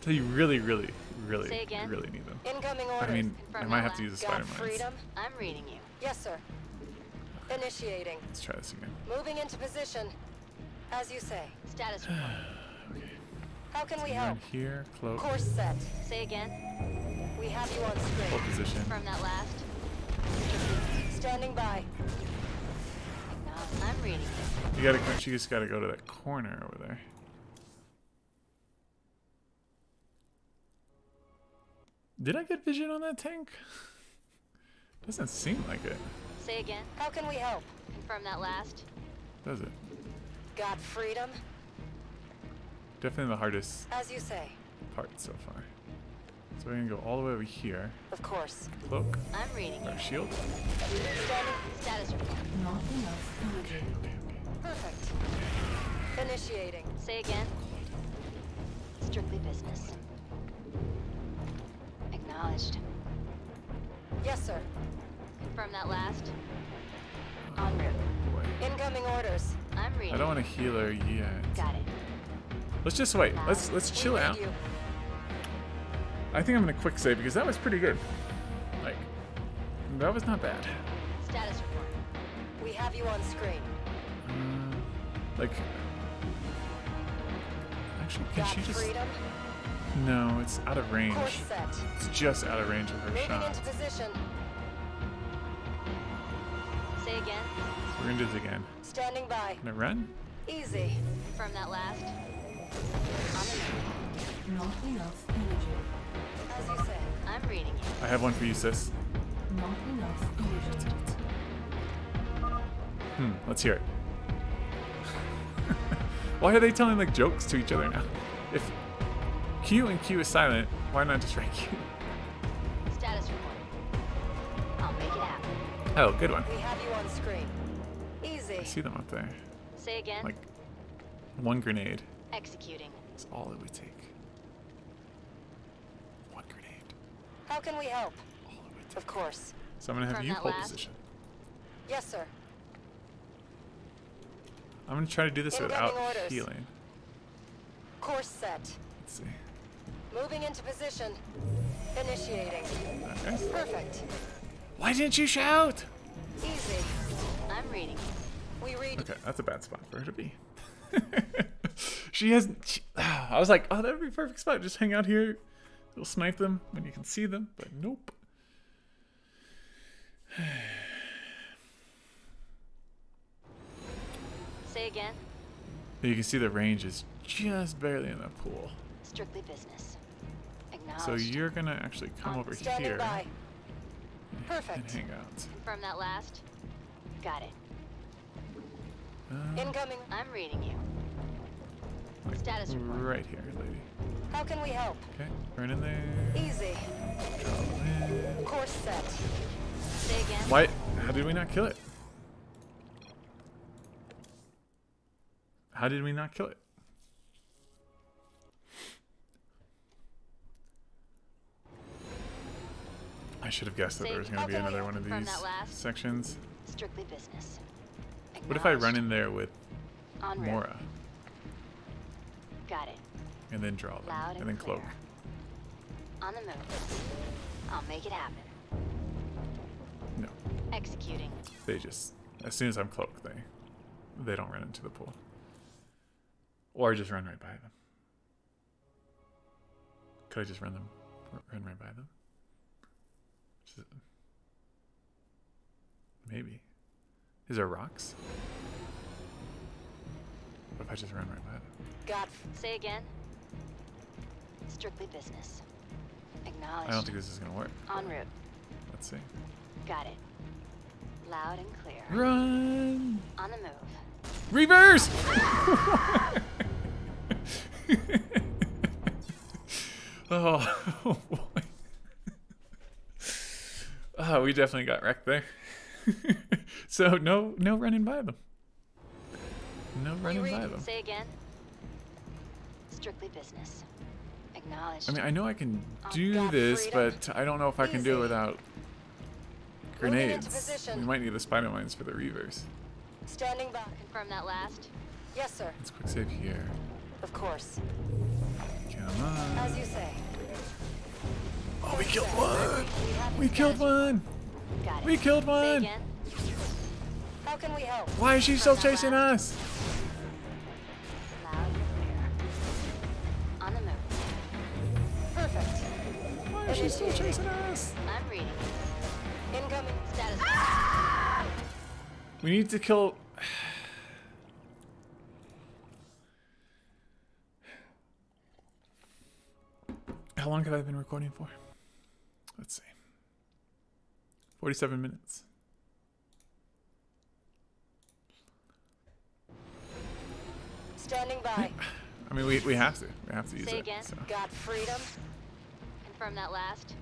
until you really, really, really, really need them. Incoming I orders. mean, I might have to use the Got spider mines. freedom? I'm reading you. Yes, sir. Initiating. Let's try this again. Moving into position. As you say. Status report. Okay. How can we You help? run here, cloak, Course set. Say again. We have you on screen. Full position. From that last. Standing by. Acknowledge. I'm you. You gotta, go- she just gotta go to that corner over there. Did I get vision on that tank? Doesn't seem like it, Say again. How can we help? Confirm that last. does it? Got freedom? Definitely the hardest As you say. part so far. So we're gonna go all the way over here. Of course. Cloak, I'm reading you. our shield. Standing. Status report. Not enough energy. Perfect. Initiating. Say again. Strictly business. Acknowledged. Yes, sir. Confirm that last. En route. Boy. Incoming orders. I'm reading. I don't want a healer yet. Got it. Let's just wait. Let's let's chill out. You. I think I'm gonna quick save because that was pretty good. Like, that was not bad. Status report. We have you on screen. Uh, like, actually, can Got she just? freedom? No, it's out of range. Set. It's just out of range of her Moving shot. into position. Say again. So we're gonna do this again. Standing by. Can I run? Easy. Confirm that last. On the move. Not enough energy. As you say. I'm reading you. I have one for you, sis. Not enough energy. Hmm, let's hear it. why are they telling like jokes to each other now? If Q and Q is silent, why not just write Q? Status report. I'll make it happen. Oh, good one. We have you on screen. Easy. I see them up there. Say again. Like, one grenade Executing. is all it would take. One grenade. How can we help? All it would take. Of course. So I'm gonna have From you hold position. Yes, sir. I'm gonna try to do this without orders. healing. Course set. Let's see. Moving into position. Initiating. Okay. Perfect. Why didn't you shout? Easy. I'm reading. We read. Okay, that's a bad spot for her to be. she hasn't. She, I was like, oh, that would be a perfect spot. Just hang out here. You'll snipe them when you can see them, but nope. Say again. You can see the range is just barely in the pool. Strictly business. So you're gonna actually come over here by. and Perfect. hang out. Confirm that last. Got it. Uh, Incoming. I'm reading you. like status report. right here, lady. How can we help? Okay, run in there. Easy. Course set. Say again. Why? How did we not kill it? How did we not kill it? I should have guessed that there was going to be another one of these sections. Strictly business. What if I run in there with Mora? Got it and then draw them Loud and and then cloak? clear. On the move. I'll make it happen. No, Executing. they just as soon as I'm cloaked, they they don't run into the pool, or I just run right by them. Could I just run them, run right by them? Just- Maybe. Is there rocks? What if I just run right by them? God, Say again. Strictly business. Acknowledged. I don't think this is gonna work. En route. Let's see. Got it. Loud and clear. Run! On the move. Reverse! oh, oh boy. Oh, we definitely got wrecked there. so no no running by them. No running by them. Say again. Strictly business. Acknowledged. I mean, I know I can do this, but I don't know if I can do it without grenades. We might need the spider mines for the reverse. standing by. Confirm that last. Yes, sir. Let's quick save here. Of course. Come on. As you say. Oh, we killed one! We We killed one! We killed one! How can we help? Why is she still chasing us? Perfect. Why is she still chasing us? I'm reading. Incoming. Status. We need to kill. How long have I been recording for? Let's see. 47 minutes. Standing by. I mean, we, we have to. We have to use Say it. again. so. Got freedom. Confirm that last.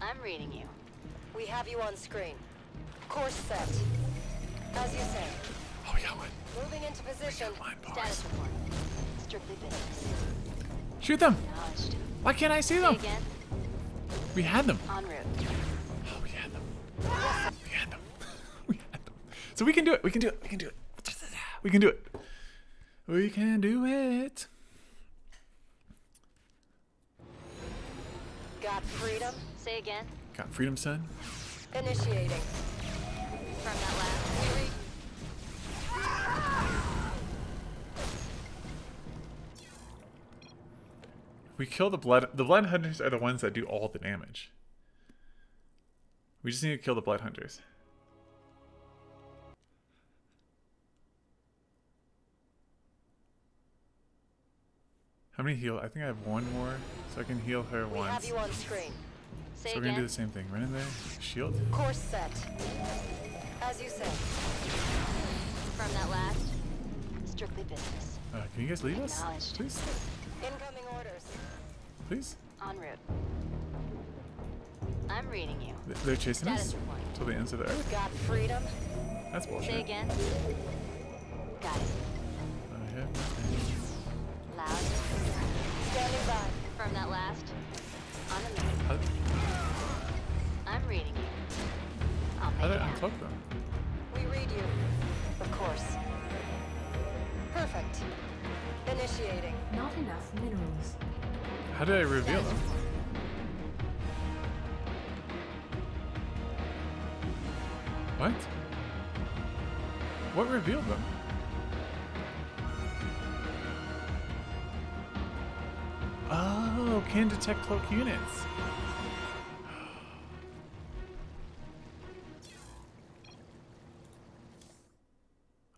I'm reading you. We have you on screen. Course set. As you say. Oh, got one. Moving into position. Status report. Strictly business. Shoot them! Acknowledged. Why can't I see Say them? again. We had them. En route. Oh, we had them. We had them. we had them. So we can do it. We can do it. We can do it. We can do it. We can do it. Got freedom. Say again. Got freedom, son. Initiating. Confirm that last. We read. We kill the blood. The blood hunters are the ones that do all the damage. We just need to kill the blood hunters. How many heal? I think I have one more, so I can heal her We once. have you on screen. Say So we're gonna do the same thing. Run in there, shield. Course set. As you say. Confirm that last. Strictly business. Uh, can you guys leave us, please? Incoming orders. Please. En route. I'm reading you. Th- They're chasing Status us till the ends of the earth. Got freedom. That's bullshit. Say again. Got it. I have nothing. Loud. Standing by. Confirm that last. On the move. How, I'm reading you. I'll how make did it I them? We read you. Of course. Perfect. Initiating. Not enough minerals. How did I reveal them? What? What revealed them? Oh, can detect cloak units.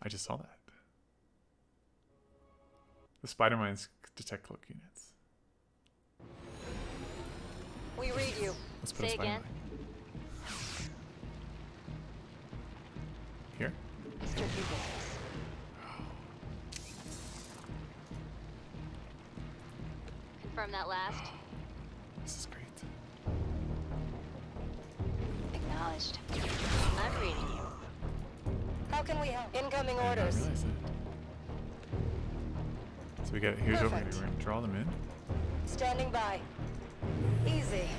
I just saw that. The spider mines detect cloak units. We read you. Let's put a Say spider again. mine. Here? Strictly business. Confirm that last. This is great. Acknowledged. I'm reading you. How can we help? Incoming I orders. realize. So we got here's what we're gonna do. We're gonna draw them in. Standing by. Easy.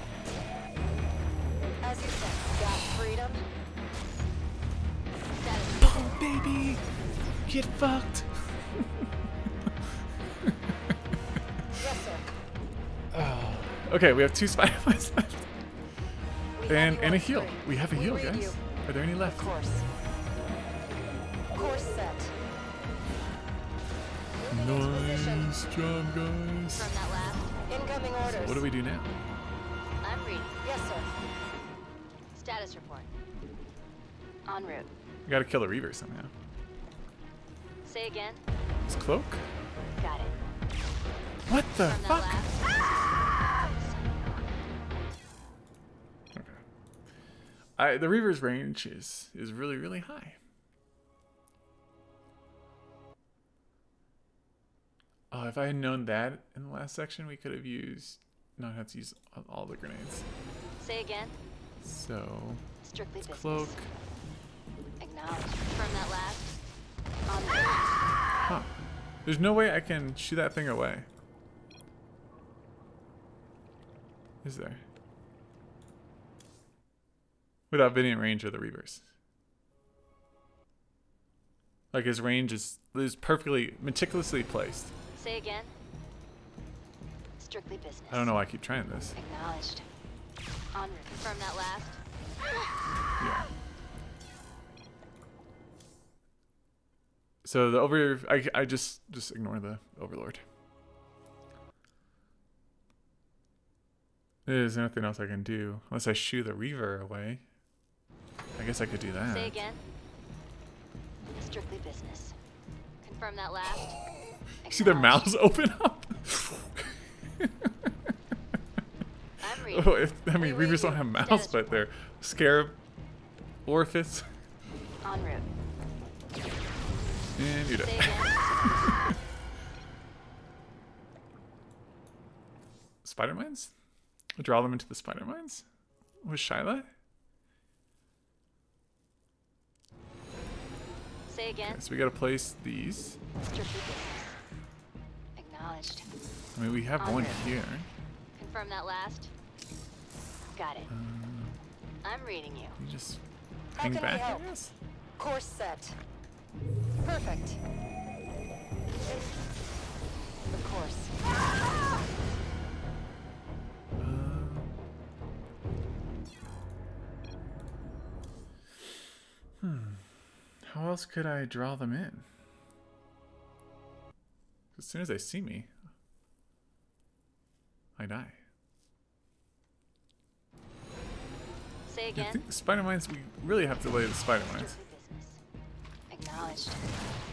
As you said, got freedom? Status Oh, baby! Get fucked! Okay, we have two Spider-Mans left. And, and a heal. We have a heal, guys. Are there any left? course. Course set. Nice job, guys. from that last. Incoming orders. What do we do now? I'm reading. Yes, sir. Status report. En route. We gotta kill the Reaver somehow. Say again. His cloak? Got it. What the From fuck? I, the Reaver's range is is really really high. Oh, if I had known that in the last section, we could have used not have to use all- the grenades. Say again. So Strictly business. cloak. Acknowledged. From that last. En route. Huh. There's no way I can shoot that thing away. Is there? Without being in range of the Reavers. Like his range is is perfectly meticulously placed. Say again. Strictly business. I don't know why I keep trying this. Acknowledged. Route. From that last. Yeah. So the over I, I just just ignore the overlord. There's nothing else I can do unless I shoo the reaver away. I guess I could do that. Say again. Strictly business. Confirm that last. See their mouths open up. Oh, if, I mean, reavers don't have mouths, but they're scarab orifice. En route. And you're Say Spider mines? Draw them into the spider mines? With Shyla? Say again. So we gotta place these. Acknowledged. I mean, we have On one route. here. Confirm that last. Got it. Uh, I'm reading you. you just How hang can we back, I help? Course set. Perfect. Of course. How else could I draw them in? As soon as they see me, I die. Say I again. think spider mines, we really have to lay the spider mines. Acknowledged.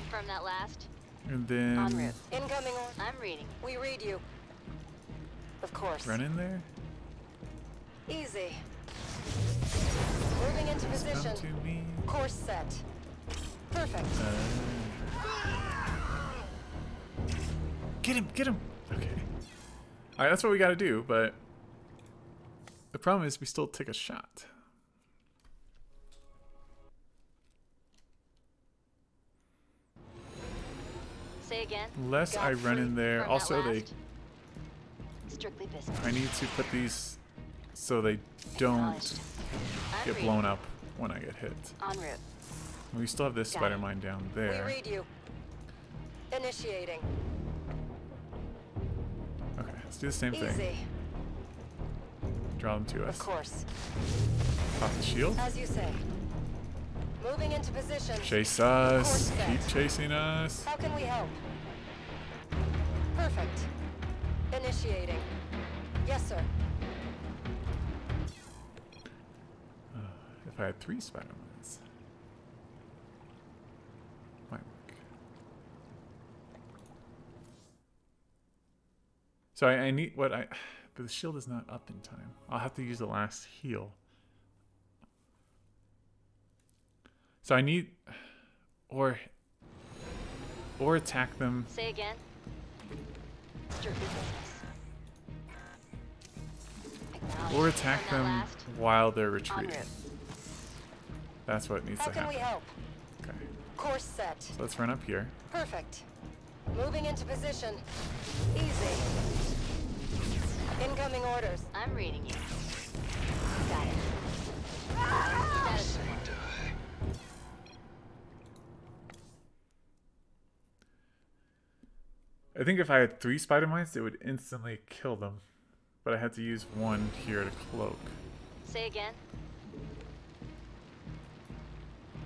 Confirm that last. And then. En route. Incoming order. I'm reading. We read you. Of course. run in there. Easy. Moving into position. come to me. Course set. Perfect. Uh, get him, get him. Okay. All right, that's what we got to do, but the problem is we still take a shot. Say again. Unless I run in there. Also, they. Strictly business. I need to put these so they don't get blown up when I get hit. En route. We still have this Got spider it. mine down there. We read you. Initiating. Okay, let's do the same thing. Draw them to us. Of course. Pop the shield. As you say. Moving into position. Chase us. Keep chasing us. How can we help? Perfect. Initiating. Yes, sir. Uh, if I had three spider mines, might work. So I, I need what I, but the shield is not up in time. I'll have to use the last heal. So I need, or, or attack them. Say again. Strictly business. Acknowledged. Or attack them while they're retreating. That's what needs How to can we happen. help? Okay, Course set. so let's run up here. Perfect. Moving into position. Easy. Incoming orders. I'm reading you. Got it. Status. I think if I had three spider mites, it would instantly kill them. But I had to use one here to cloak. Say again.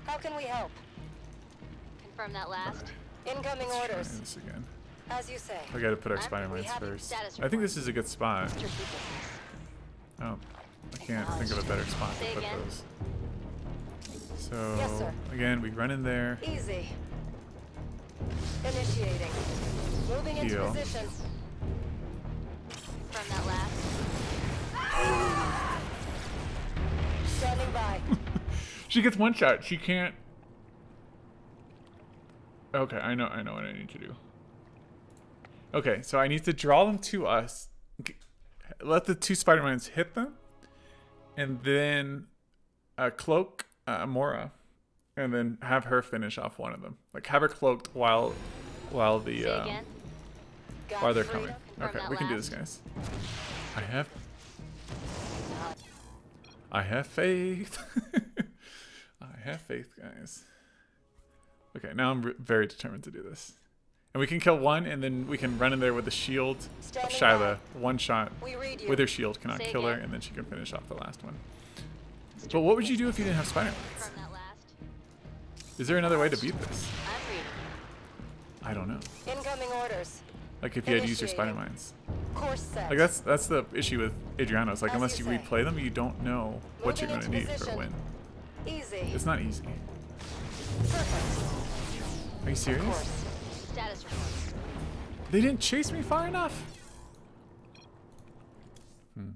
How can we help? Confirm that last. Incoming Let's try orders. this again. As you say. We gotta put our spider mites first. I think this is a good spot. Oh, I can't think of a better spot to put those. So Yes, again, we run in there. Easy. Initiating. Moving into position. Confirm that last. Standing by. She gets one shot. She can't. Okay, I know. I know what I need to do. Okay, so I need to draw them to us. Let the two Spider-Mans hit them, and then uh, cloak uh, Mora, and then have her finish off one of them. Like have her cloaked while while the um, while they're coming. Okay, we can do this, guys. I have I have faith. I have faith, guys. Okay, now I'm very determined to do this. And we can kill one, and then we can run in there with the shield of Standing Shyla. One shot We read you. with her shield cannot Say kill her, and then she can finish off the last one. But what would you do if you didn't have that last. Is there another way to beat this? I don't know. Incoming orders. Like if you had used your Initiating. Spider-Mines. Course set. Like that's that's the issue with Edhriano's. Like As unless you replay them, you don't know what Moving you're gonna into need for a position. win. Easy. It's not easy. Perfect. Are you Of serious? Course. Status report. They didn't chase me far enough. Hmm.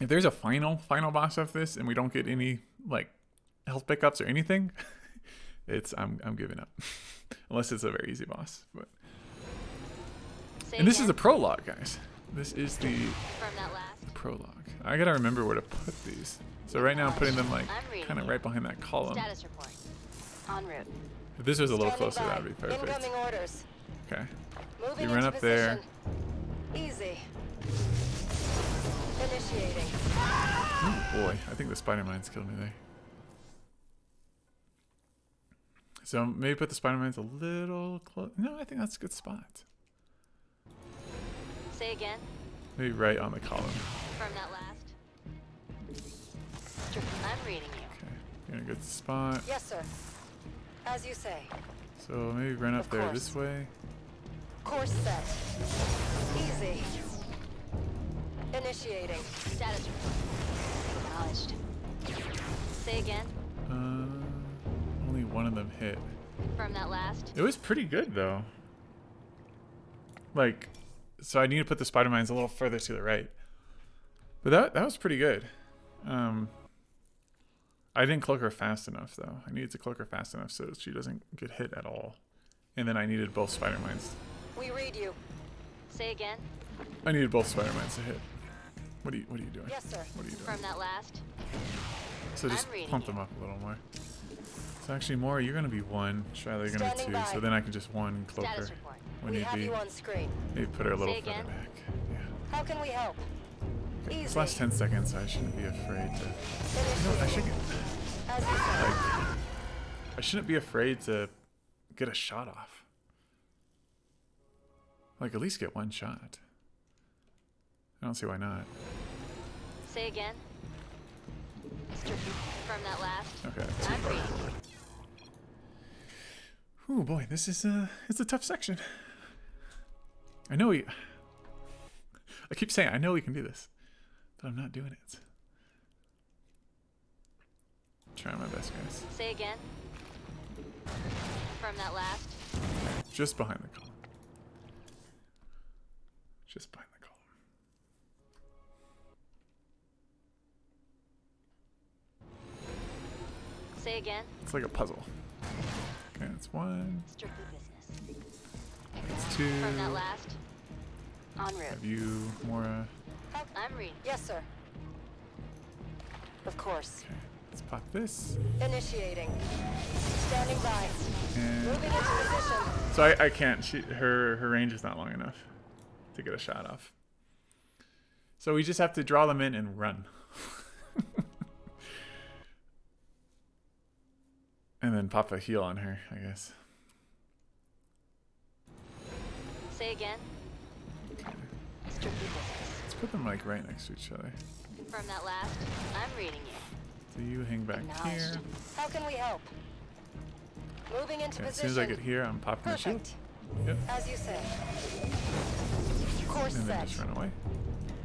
If there's a final final boss of this and we don't get any like health pickups or anything, it's I'm I'm giving up. Unless it's a very easy boss. But Say and this is again. the prologue, guys. This is the that last. prologue. I gotta remember where to put these. So right now I'm putting them like kind of right behind that column. Status report. En route. If this was a little closer, that would be perfect. Incoming orders. Okay. Moving You run up there. Easy. Initiating. Oh boy, I think the spider mines killed me there. So maybe put the spider mines a little close. No, I think that's a good spot. Say again. Maybe right on the column. Confirm that last. I'm reading you. Okay, you're in a good spot. Yes, sir. As you say. So maybe run up Of there course. this way. Course set. Easy. Initiating. Status report. Acknowledged. Say again. Uh, only one of them hit. Confirm that last. It was pretty good though. Like, so I need to put the spider mines a little further to the right. But that that was pretty good. Um, I didn't cloak her fast enough though. I needed to cloak her fast enough so she doesn't get hit at all. And then I needed both spider mines. We read you. Say again. I needed both spider mines to hit. What are you What are you doing? Yes, sir. What are you doing? that last. So just pump them up a little more. So actually, more you're gonna be one. Shyla, you're gonna be two. by. So then I can just one cloak her when we need have be. you on screen. Maybe put her a little further back. Yeah. How can we help? Okay, This Easy. last 10 seconds, so I shouldn't be afraid to. No, I should Initiating. get, As you say. like, I shouldn't be afraid to get a shot off. Like, at least get one shot. I don't see why not. Say again. Stri- Confirm that last. Okay. I'm reading. Oh boy, this is a it's a tough section. I know we. I keep saying I know we can do this, but I'm not doing it. Trying my best, guys. Say again. From that last. Just behind the column. Just behind the column. Say again. It's like a puzzle. Okay, that's one. Strictly business. That's two. From that last. En route. Have you, Mora? I'm Reed. Yes, sir. Of course. Okay. Let's pop this. Initiating. Standing by. And Moving into position. So I, I can't. She her her range is not long enough to get a shot off. So we just have to draw them in and run. and then pop a heel on her, I guess. Say again. Mr. tricky. Let's put them like right next to each other. Confirm that last. I'm reading you. So you hang back here. How can we help? Moving into Okay, as soon as I get here, I'm popping the shield. Yep. As you say. Course And then set. just run away.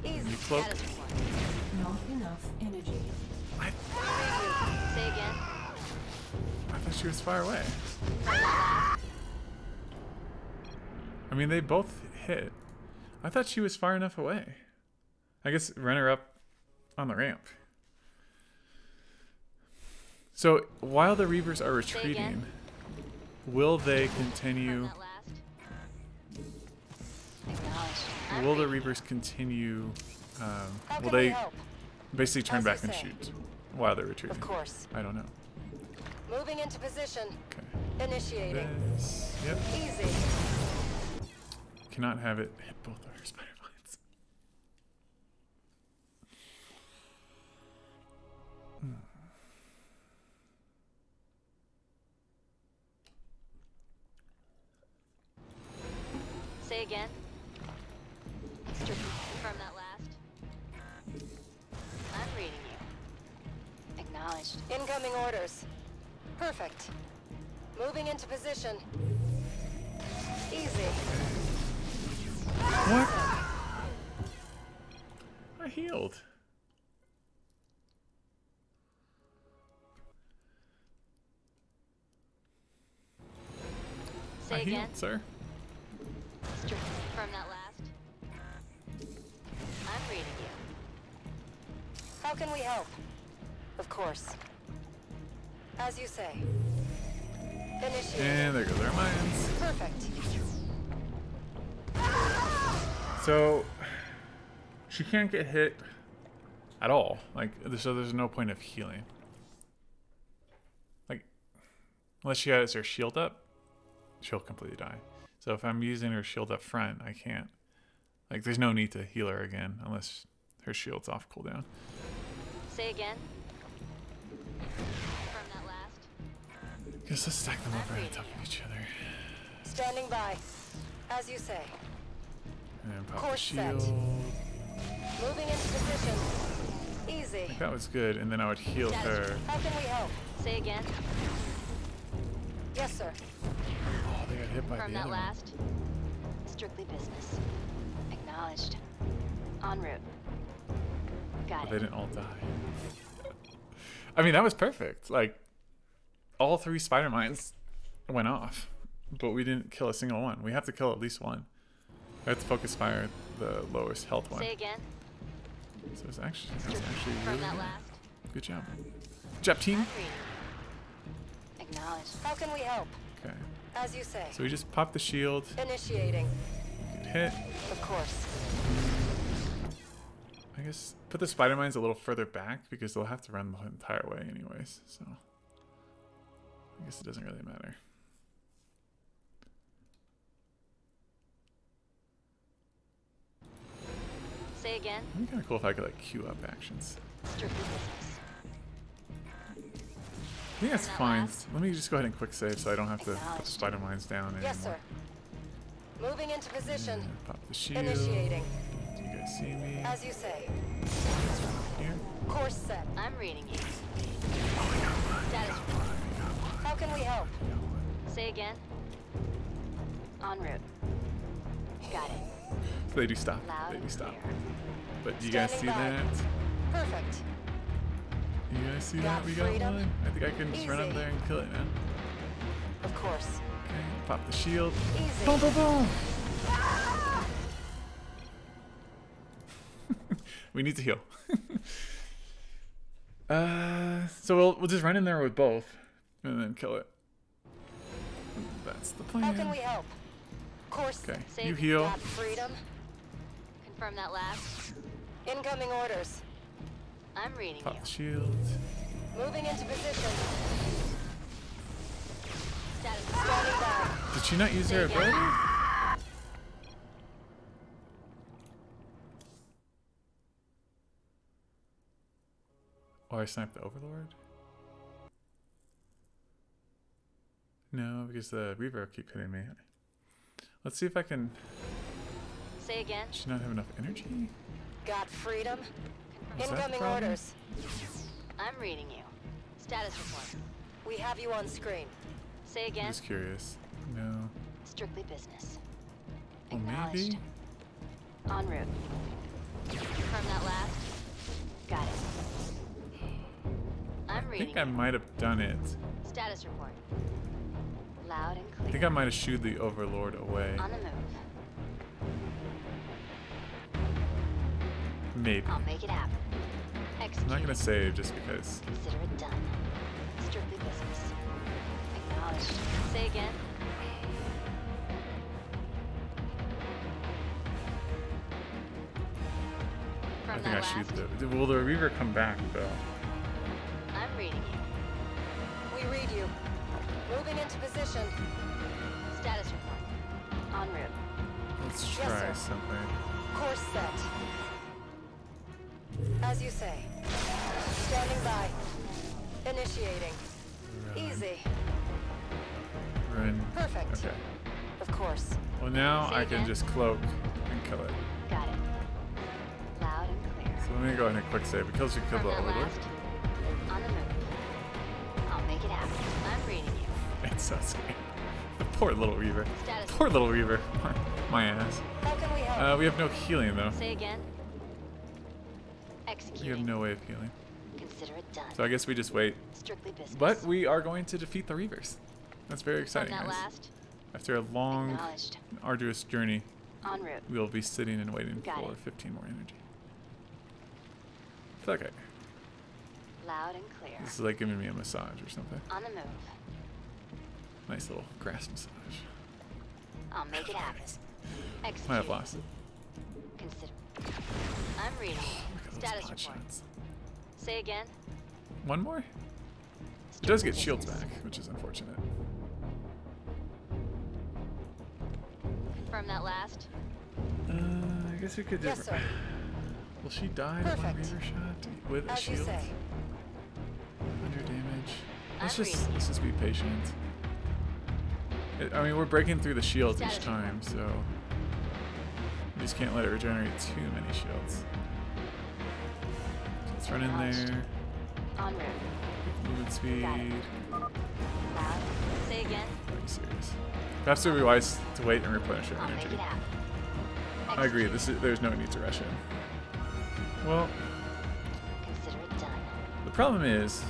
Easy. You cloak. Status. Not enough energy. I, Say again. I thought she was far away. I mean, they both hit. I thought she was far enough away. I guess runner up on the ramp. So while the Reavers are retreating, will they continue? Confirm that last. Acknowledged. I'm Will the Reavers continue? Um, will they basically turn back and shoot while they're retreating? Of course. I don't know. Moving into position. Okay. Initiating. This. Yep. Easy. Cannot have it hit both Say again. Strictly confirm that last. I'm reading you. Acknowledged. Incoming orders. Perfect. Moving into position. Easy. What? I healed. Say I again. healed, sir. Confirm that last. I'm reading you. How can we help? Of course. As you say. Initiating. And there goes our mines. Perfect. So she can't get hit at all. Like so there's no point of healing. Like unless she has her shield up, she'll completely die. So if I'm using her shield up front, I can't. Like there's no need to heal her again unless her shield's off cooldown. Say again. Confirm that last. Guess let's stack them up right on top of each other. Standing by. As you say. And then pop the Course set. shield. Moving into position. Easy. Like that was good, and then I would heal her. How can we help? Say again. Yes, sir. Oh, they hit by Confirm the that other one. last. Strictly business. Acknowledged. En route. Got They it. didn't all die. I mean, that was perfect. Like, all three spider mines went off, but we didn't kill a single one. We have to kill at least one. I have to focus fire the lowest health one. Say again. So it's actually, that's Strictly actually confirm really that good. last. Good job. Good job, team. Acknowledged. How can we help? Okay. As you say. So we just pop the shield, Initiating. hit. Of course. I guess put the spider mines a little further back because they'll have to run the entire way anyways. So I guess it doesn't really matter. Say again. It'd be kind of cool if I could like queue up actions. Strictly business. I think that's fine. last? Let me just go ahead and quick save so I don't have to put the spider mines down anymore. Yes, sir. Moving into position. And pop the shield. Initiating. Do you guys see me? As you say. Here. Course set. I'm reading you. Status report. How can we help? Say again. En route. Got it. So They do stop. Loud They do stop. But do you guys see by. that? Perfect. You guys see Got that? We got one. I think I can just run up there and kill it now. Of course. Okay. Pop the shield. Easy. Boom, boom, boom. we need to heal. uh, so we'll we'll just run in there with both, and then kill it. That's the plan. How can we help? Of course Okay, Save you heal. Got freedom. Confirm that last. Incoming orders. I'm reading Pop you. shield. Moving into position. Status Standing by. Did she not use her ability? Oh, I sniped the Overlord? No, because the Reaver keep hitting me. Let's see if I can. Say again. Should not have enough energy. Got freedom? Is Incoming orders. I'm reading you. Status report. We have you on screen. Say I'm again. just curious. No. Strictly business. Well, Acknowledged. maybe. En route. Confirm that last. Got it. I'm I reading think I might have done it. Status report. Loud and clear. I clear. think I might have shooed the Overlord away. On the move. Maybe. I'll make it happen. I'm not gonna save just because. Consider it done. Strictly business. Acknowledged. Say again. I think I shoot last, the. Will the Reaver come back though? I'm reading you. We read you. Moving into position. Status report. En route. Let's Yes, try sir. something. Course set. As you say. Standing by. Initiating. Easy. Run. Perfect. Okay. Of course. Well, now Say I can just cloak and kill it. Got it. Loud and clear. So let me go ahead and quick save. It kills you, kill the Overlord. On the move. I'll make it happen. I'm reading you. It's so scary. The poor little Reaver. Status Poor little Reaver. My, my ass. How can we help? Uh, we have no healing though. Say again. We Executing. have no way of healing. Consider it done. So I guess we just wait. Strictly business. But we are going to defeat the Reavers. That's very exciting, that guys. last. After a long, arduous journey, En route. we'll be sitting and waiting Got for it. 15 more energy. I feel like I, Loud and clear. this is like giving me a massage or something. On the move. Nice little grass massage. I'll make it happen. Might have lost it. Consider. I'm reading. Look at those Status pot report. Say again. One more? It does get shields back, which is unfortunate. Confirm that last. Uh, I guess we could. Yes, diff- sir. Will she die to one Perfect. Reaver shot with a As you shield? say. Under damage. Let's I'm just reading. let's just be patient. It, I mean, we're breaking through the shields each time, so we just can't let it regenerate too many shields. Run in there. Route. Movement speed. Loud. Say again. Are you serious? Perhaps it would be wise to wait and replenish our I'll energy. I agree. This is, there's no need to rush in. Well, Consider it done. the problem is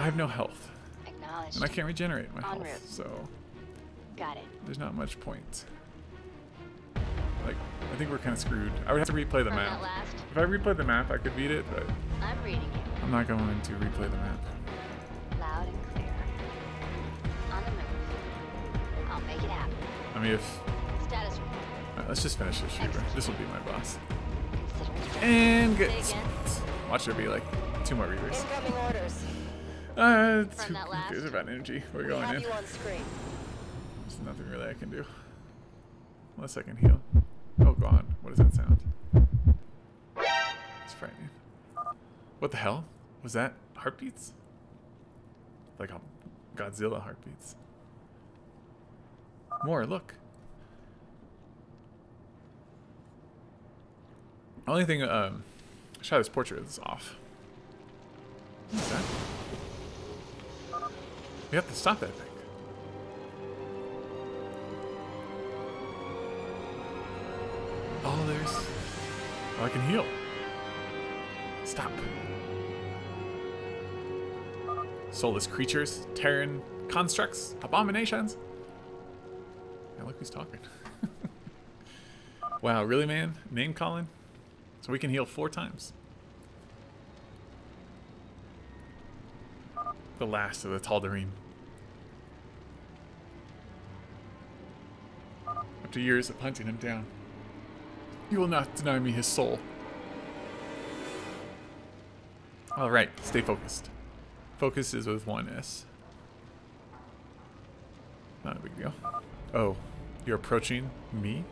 I have no health, and I can't regenerate my health, so Got it. there's not much point. Like, I think we're kind of screwed. I would have to replay the From map. If I replay the map, I could beat it, but I'm reading you. I'm not going to replay the map. Loud and clear. On the move. I'll make it happen. I mean, if Status report. Alright, let's just finish this Reaver. This will be my boss. Consider it done. And Say get watch there be like two more Reavers. Incoming orders. Uh, From who that who last. cares about energy? We're We going in. you on screen. There's nothing really I can do. Unless I can heal. Oh god, what does that sound? It's frightening. What the hell? Was that heartbeats? Like a Godzilla heartbeats. More, look. Only thing, um, this portrait is off. We have to stop that Oh, there's. Oh, I can heal. Stop. Soulless creatures, Terran constructs, abominations. Yeah, look who's talking. wow, really, man? Name calling? So we can heal four times. The last of the Tal'Darim. After years of hunting him down, you will not deny me his soul. Alright, stay focused. Focus is with one S. Not a big deal. Oh, you're approaching me?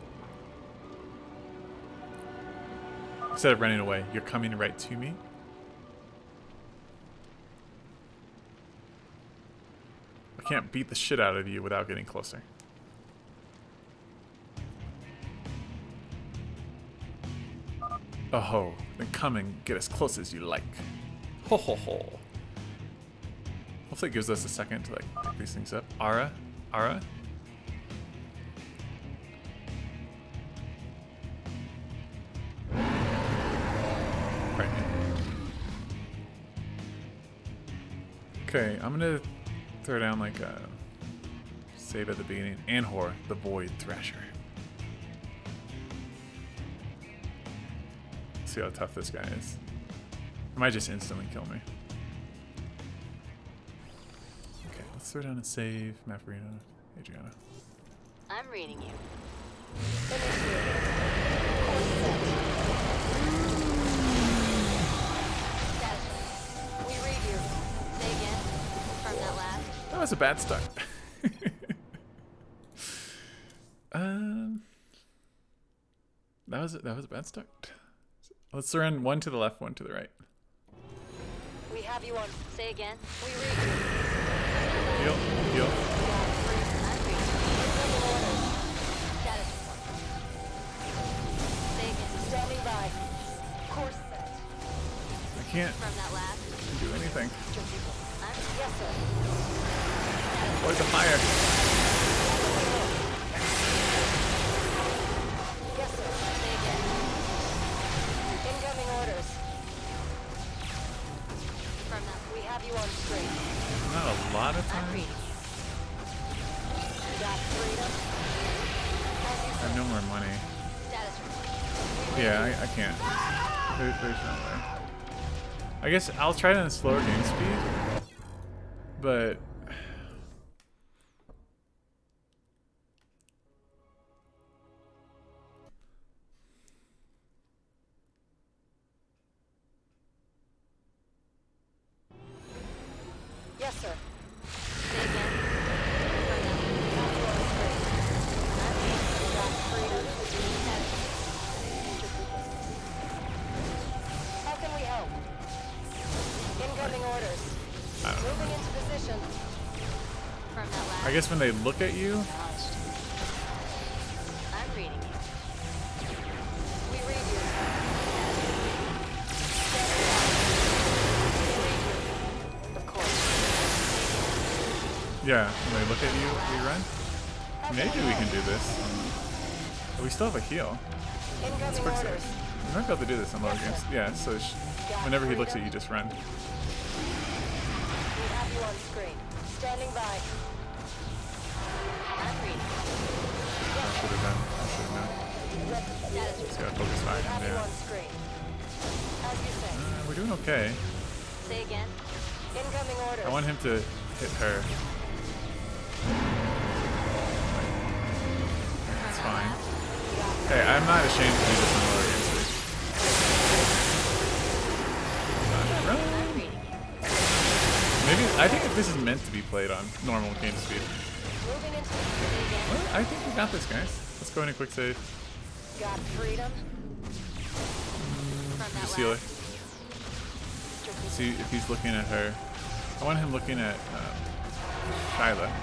Instead of running away, you're coming right to me? I can't beat the shit out of you without getting closer. Oh ho, then come and get as close as you like. Ho ho ho. Hopefully it gives us a second to like pick these things up. Ara? Ara? Right. Okay, I'm gonna throw down like a save at the beginning. Anhor, the Void Thrasher. See how tough this guy is. It might just instantly kill me. Okay, let's throw down a save. Maporino, Edhriano. I'm reading you. We read you. Say again. From that last. That was a bad start. um, that was that was a bad start. Let's in one to the left, one to the right. We have you on. Say again. We read you. Heal, heal. I'm reading you. Status report. Standing by. Course set. I can't From that last. do anything. Sir. The fire? Have you on screen. Not a lot of I'm time. reading you. You got freedom. As you I have no more money. Yeah, I, I can't. There, there's no way. I guess I'll try it on slower game speed, but I guess when they look at you, I'm reading you. We read you. Of course. yeah, when they look at you, we run. Maybe we can do this. But we still have a heal. Incoming fix orders. We might be able to do this in lower games. Yeah, so sh- whenever he looks at you, just run. We have you on screen. Standing by. Should have done. I should have known. Status Just report. gotta focus We fire. have you Yeah. on screen. As you say. Uh, we're doing okay. Say again. Incoming orders. I want him to hit her. It's fine. Hey, I'm not ashamed to do this on lower game speed. Run. I'm reading you. Maybe I think this is meant to be played on normal game speed. Moving into Say again. Well, I think we got this, guys. Let's go in a quick save. got freedom. From that. See if he's looking at her. I want him looking at um, Shyla. I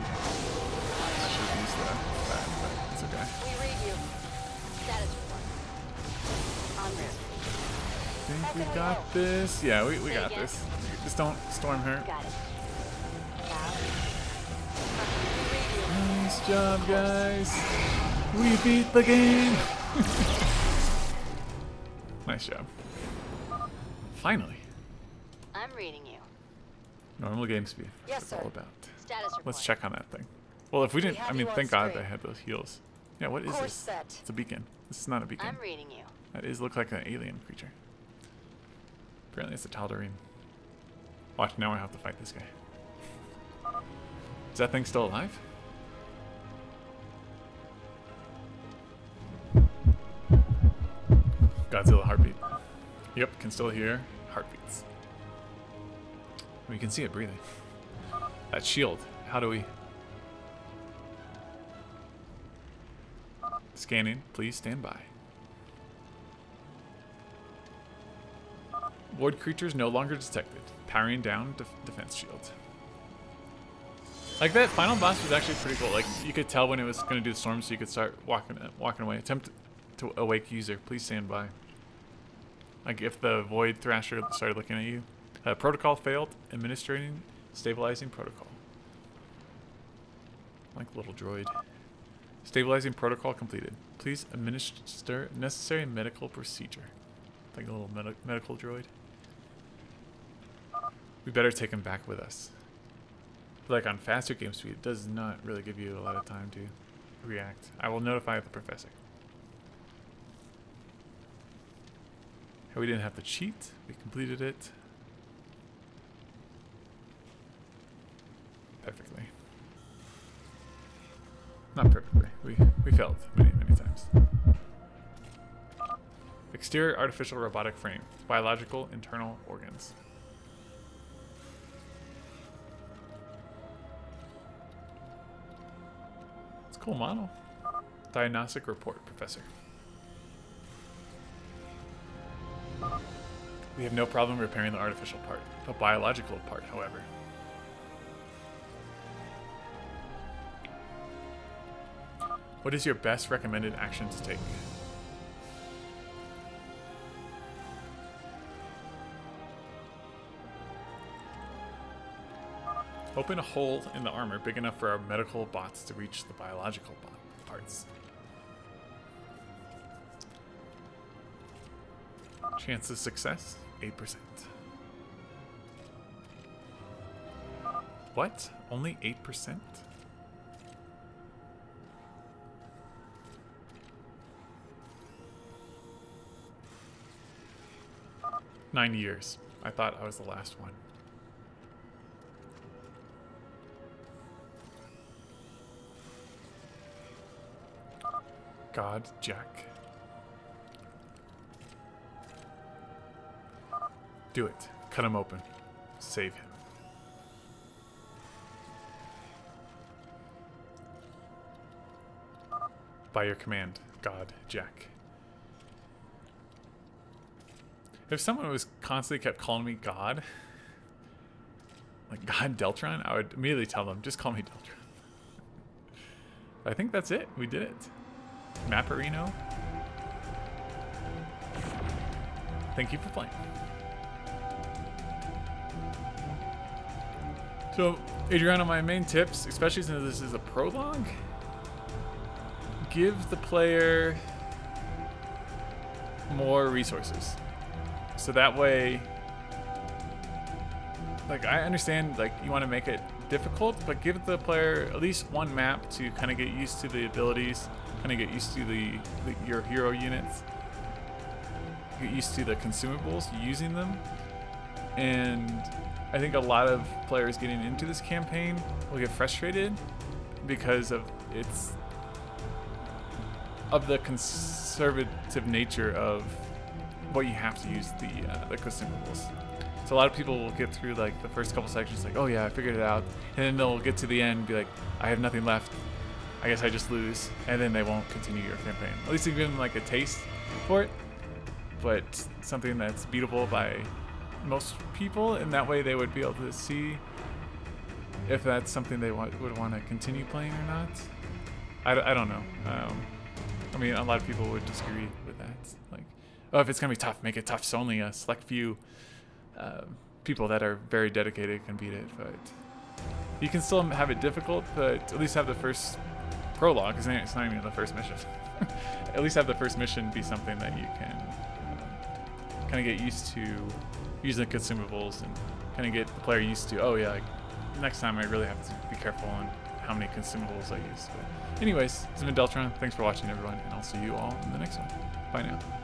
should that, that, but it's okay. We read you. Status report. En route. think we got this. Yeah, we, we got this. Just don't storm her. Got it. Nice job, guys. We beat the game. nice job. Finally, I'm reading you. normal game speed. Yes, sir. all about. Status report. Let's check on that thing. Well, if we didn't, have I mean, thank God they had those heals. Yeah, what is Course this? set. It's a beacon. This is not a beacon. I'm reading you. That is look like an alien creature. Apparently, it's a Tal'Darim. Watch, now I have to fight this guy. Is that thing still alive? Godzilla heartbeat. Yep, can still hear heartbeats. We can see it breathing. That shield. How do we? Scanning. Please stand by. Void creatures no longer detected. Powering down def- defense shield. Like that final boss was actually pretty cool. Like you could tell when it was going to do the storm, so you could start walking walking away. Attempt to awake user. Please stand by. Like if the Void Thrasher started looking at you. Uh, protocol failed. Administering stabilizing protocol. Like little droid. Stabilizing protocol completed. Please administer necessary medical procedure. Like a little medi medical droid. We better take him back with us. Like on faster game speed, it does not really give you a lot of time to react. I will notify the professor. We didn't have to cheat. We completed it. Perfectly. Not perfectly. We, we failed many, many times. Exterior artificial robotic frame. Biological internal organs. It's a cool model. Diagnostic report, Professor. We have no problem repairing the artificial part. The biological part, however. What is your best recommended action to take? Open a hole in the armor big enough for our medical bots to reach the biological parts. Chance of success, 8%. What? Only 8%? Nine years. I thought I was the last one. God, Jack. Do it. Cut him open. Save him. By your command, God, Jack. If someone was constantly kept calling me God, like God Deltron, I would immediately tell them, just call me Deltron. I think that's it. We did it. Maporino. Thank you for playing. So, Edhriano, my main tips, especially since this is a prologue, give the player more resources. So that way, like, I understand, like, you want to make it difficult, but give the player at least one map to kind of get used to the abilities, kind of get used to the, the your hero units, get used to the consumables, using them, and I think a lot of players getting into this campaign will get frustrated because of its of the conservative nature of what you have to use the uh, the consumables. So a lot of people will get through like the first couple sections like, oh yeah, I figured it out, and then they'll get to the end and be like, I have nothing left. I guess I just lose, and then they won't continue your campaign. At least give them like a taste for it, but something that's beatable by most people, and that way they would be able to see if that's something they want, would want to continue playing or not. I, I don't know. Um, I mean, a lot of people would disagree with that. Like, oh, if it's gonna be tough, make it tough. So only a select few uh, people that are very dedicated can beat it. But you can still have it difficult, but at least have the first prologue. Because it's not even the first mission. at least have the first mission be something that you can um, kind of get used to using the consumables and kind of get the player used to, oh yeah, like, next time I really have to be careful on how many consumables I use. But anyways, this has been Deltron. Thanks for watching, everyone, and I'll see you all in the next one. Bye now.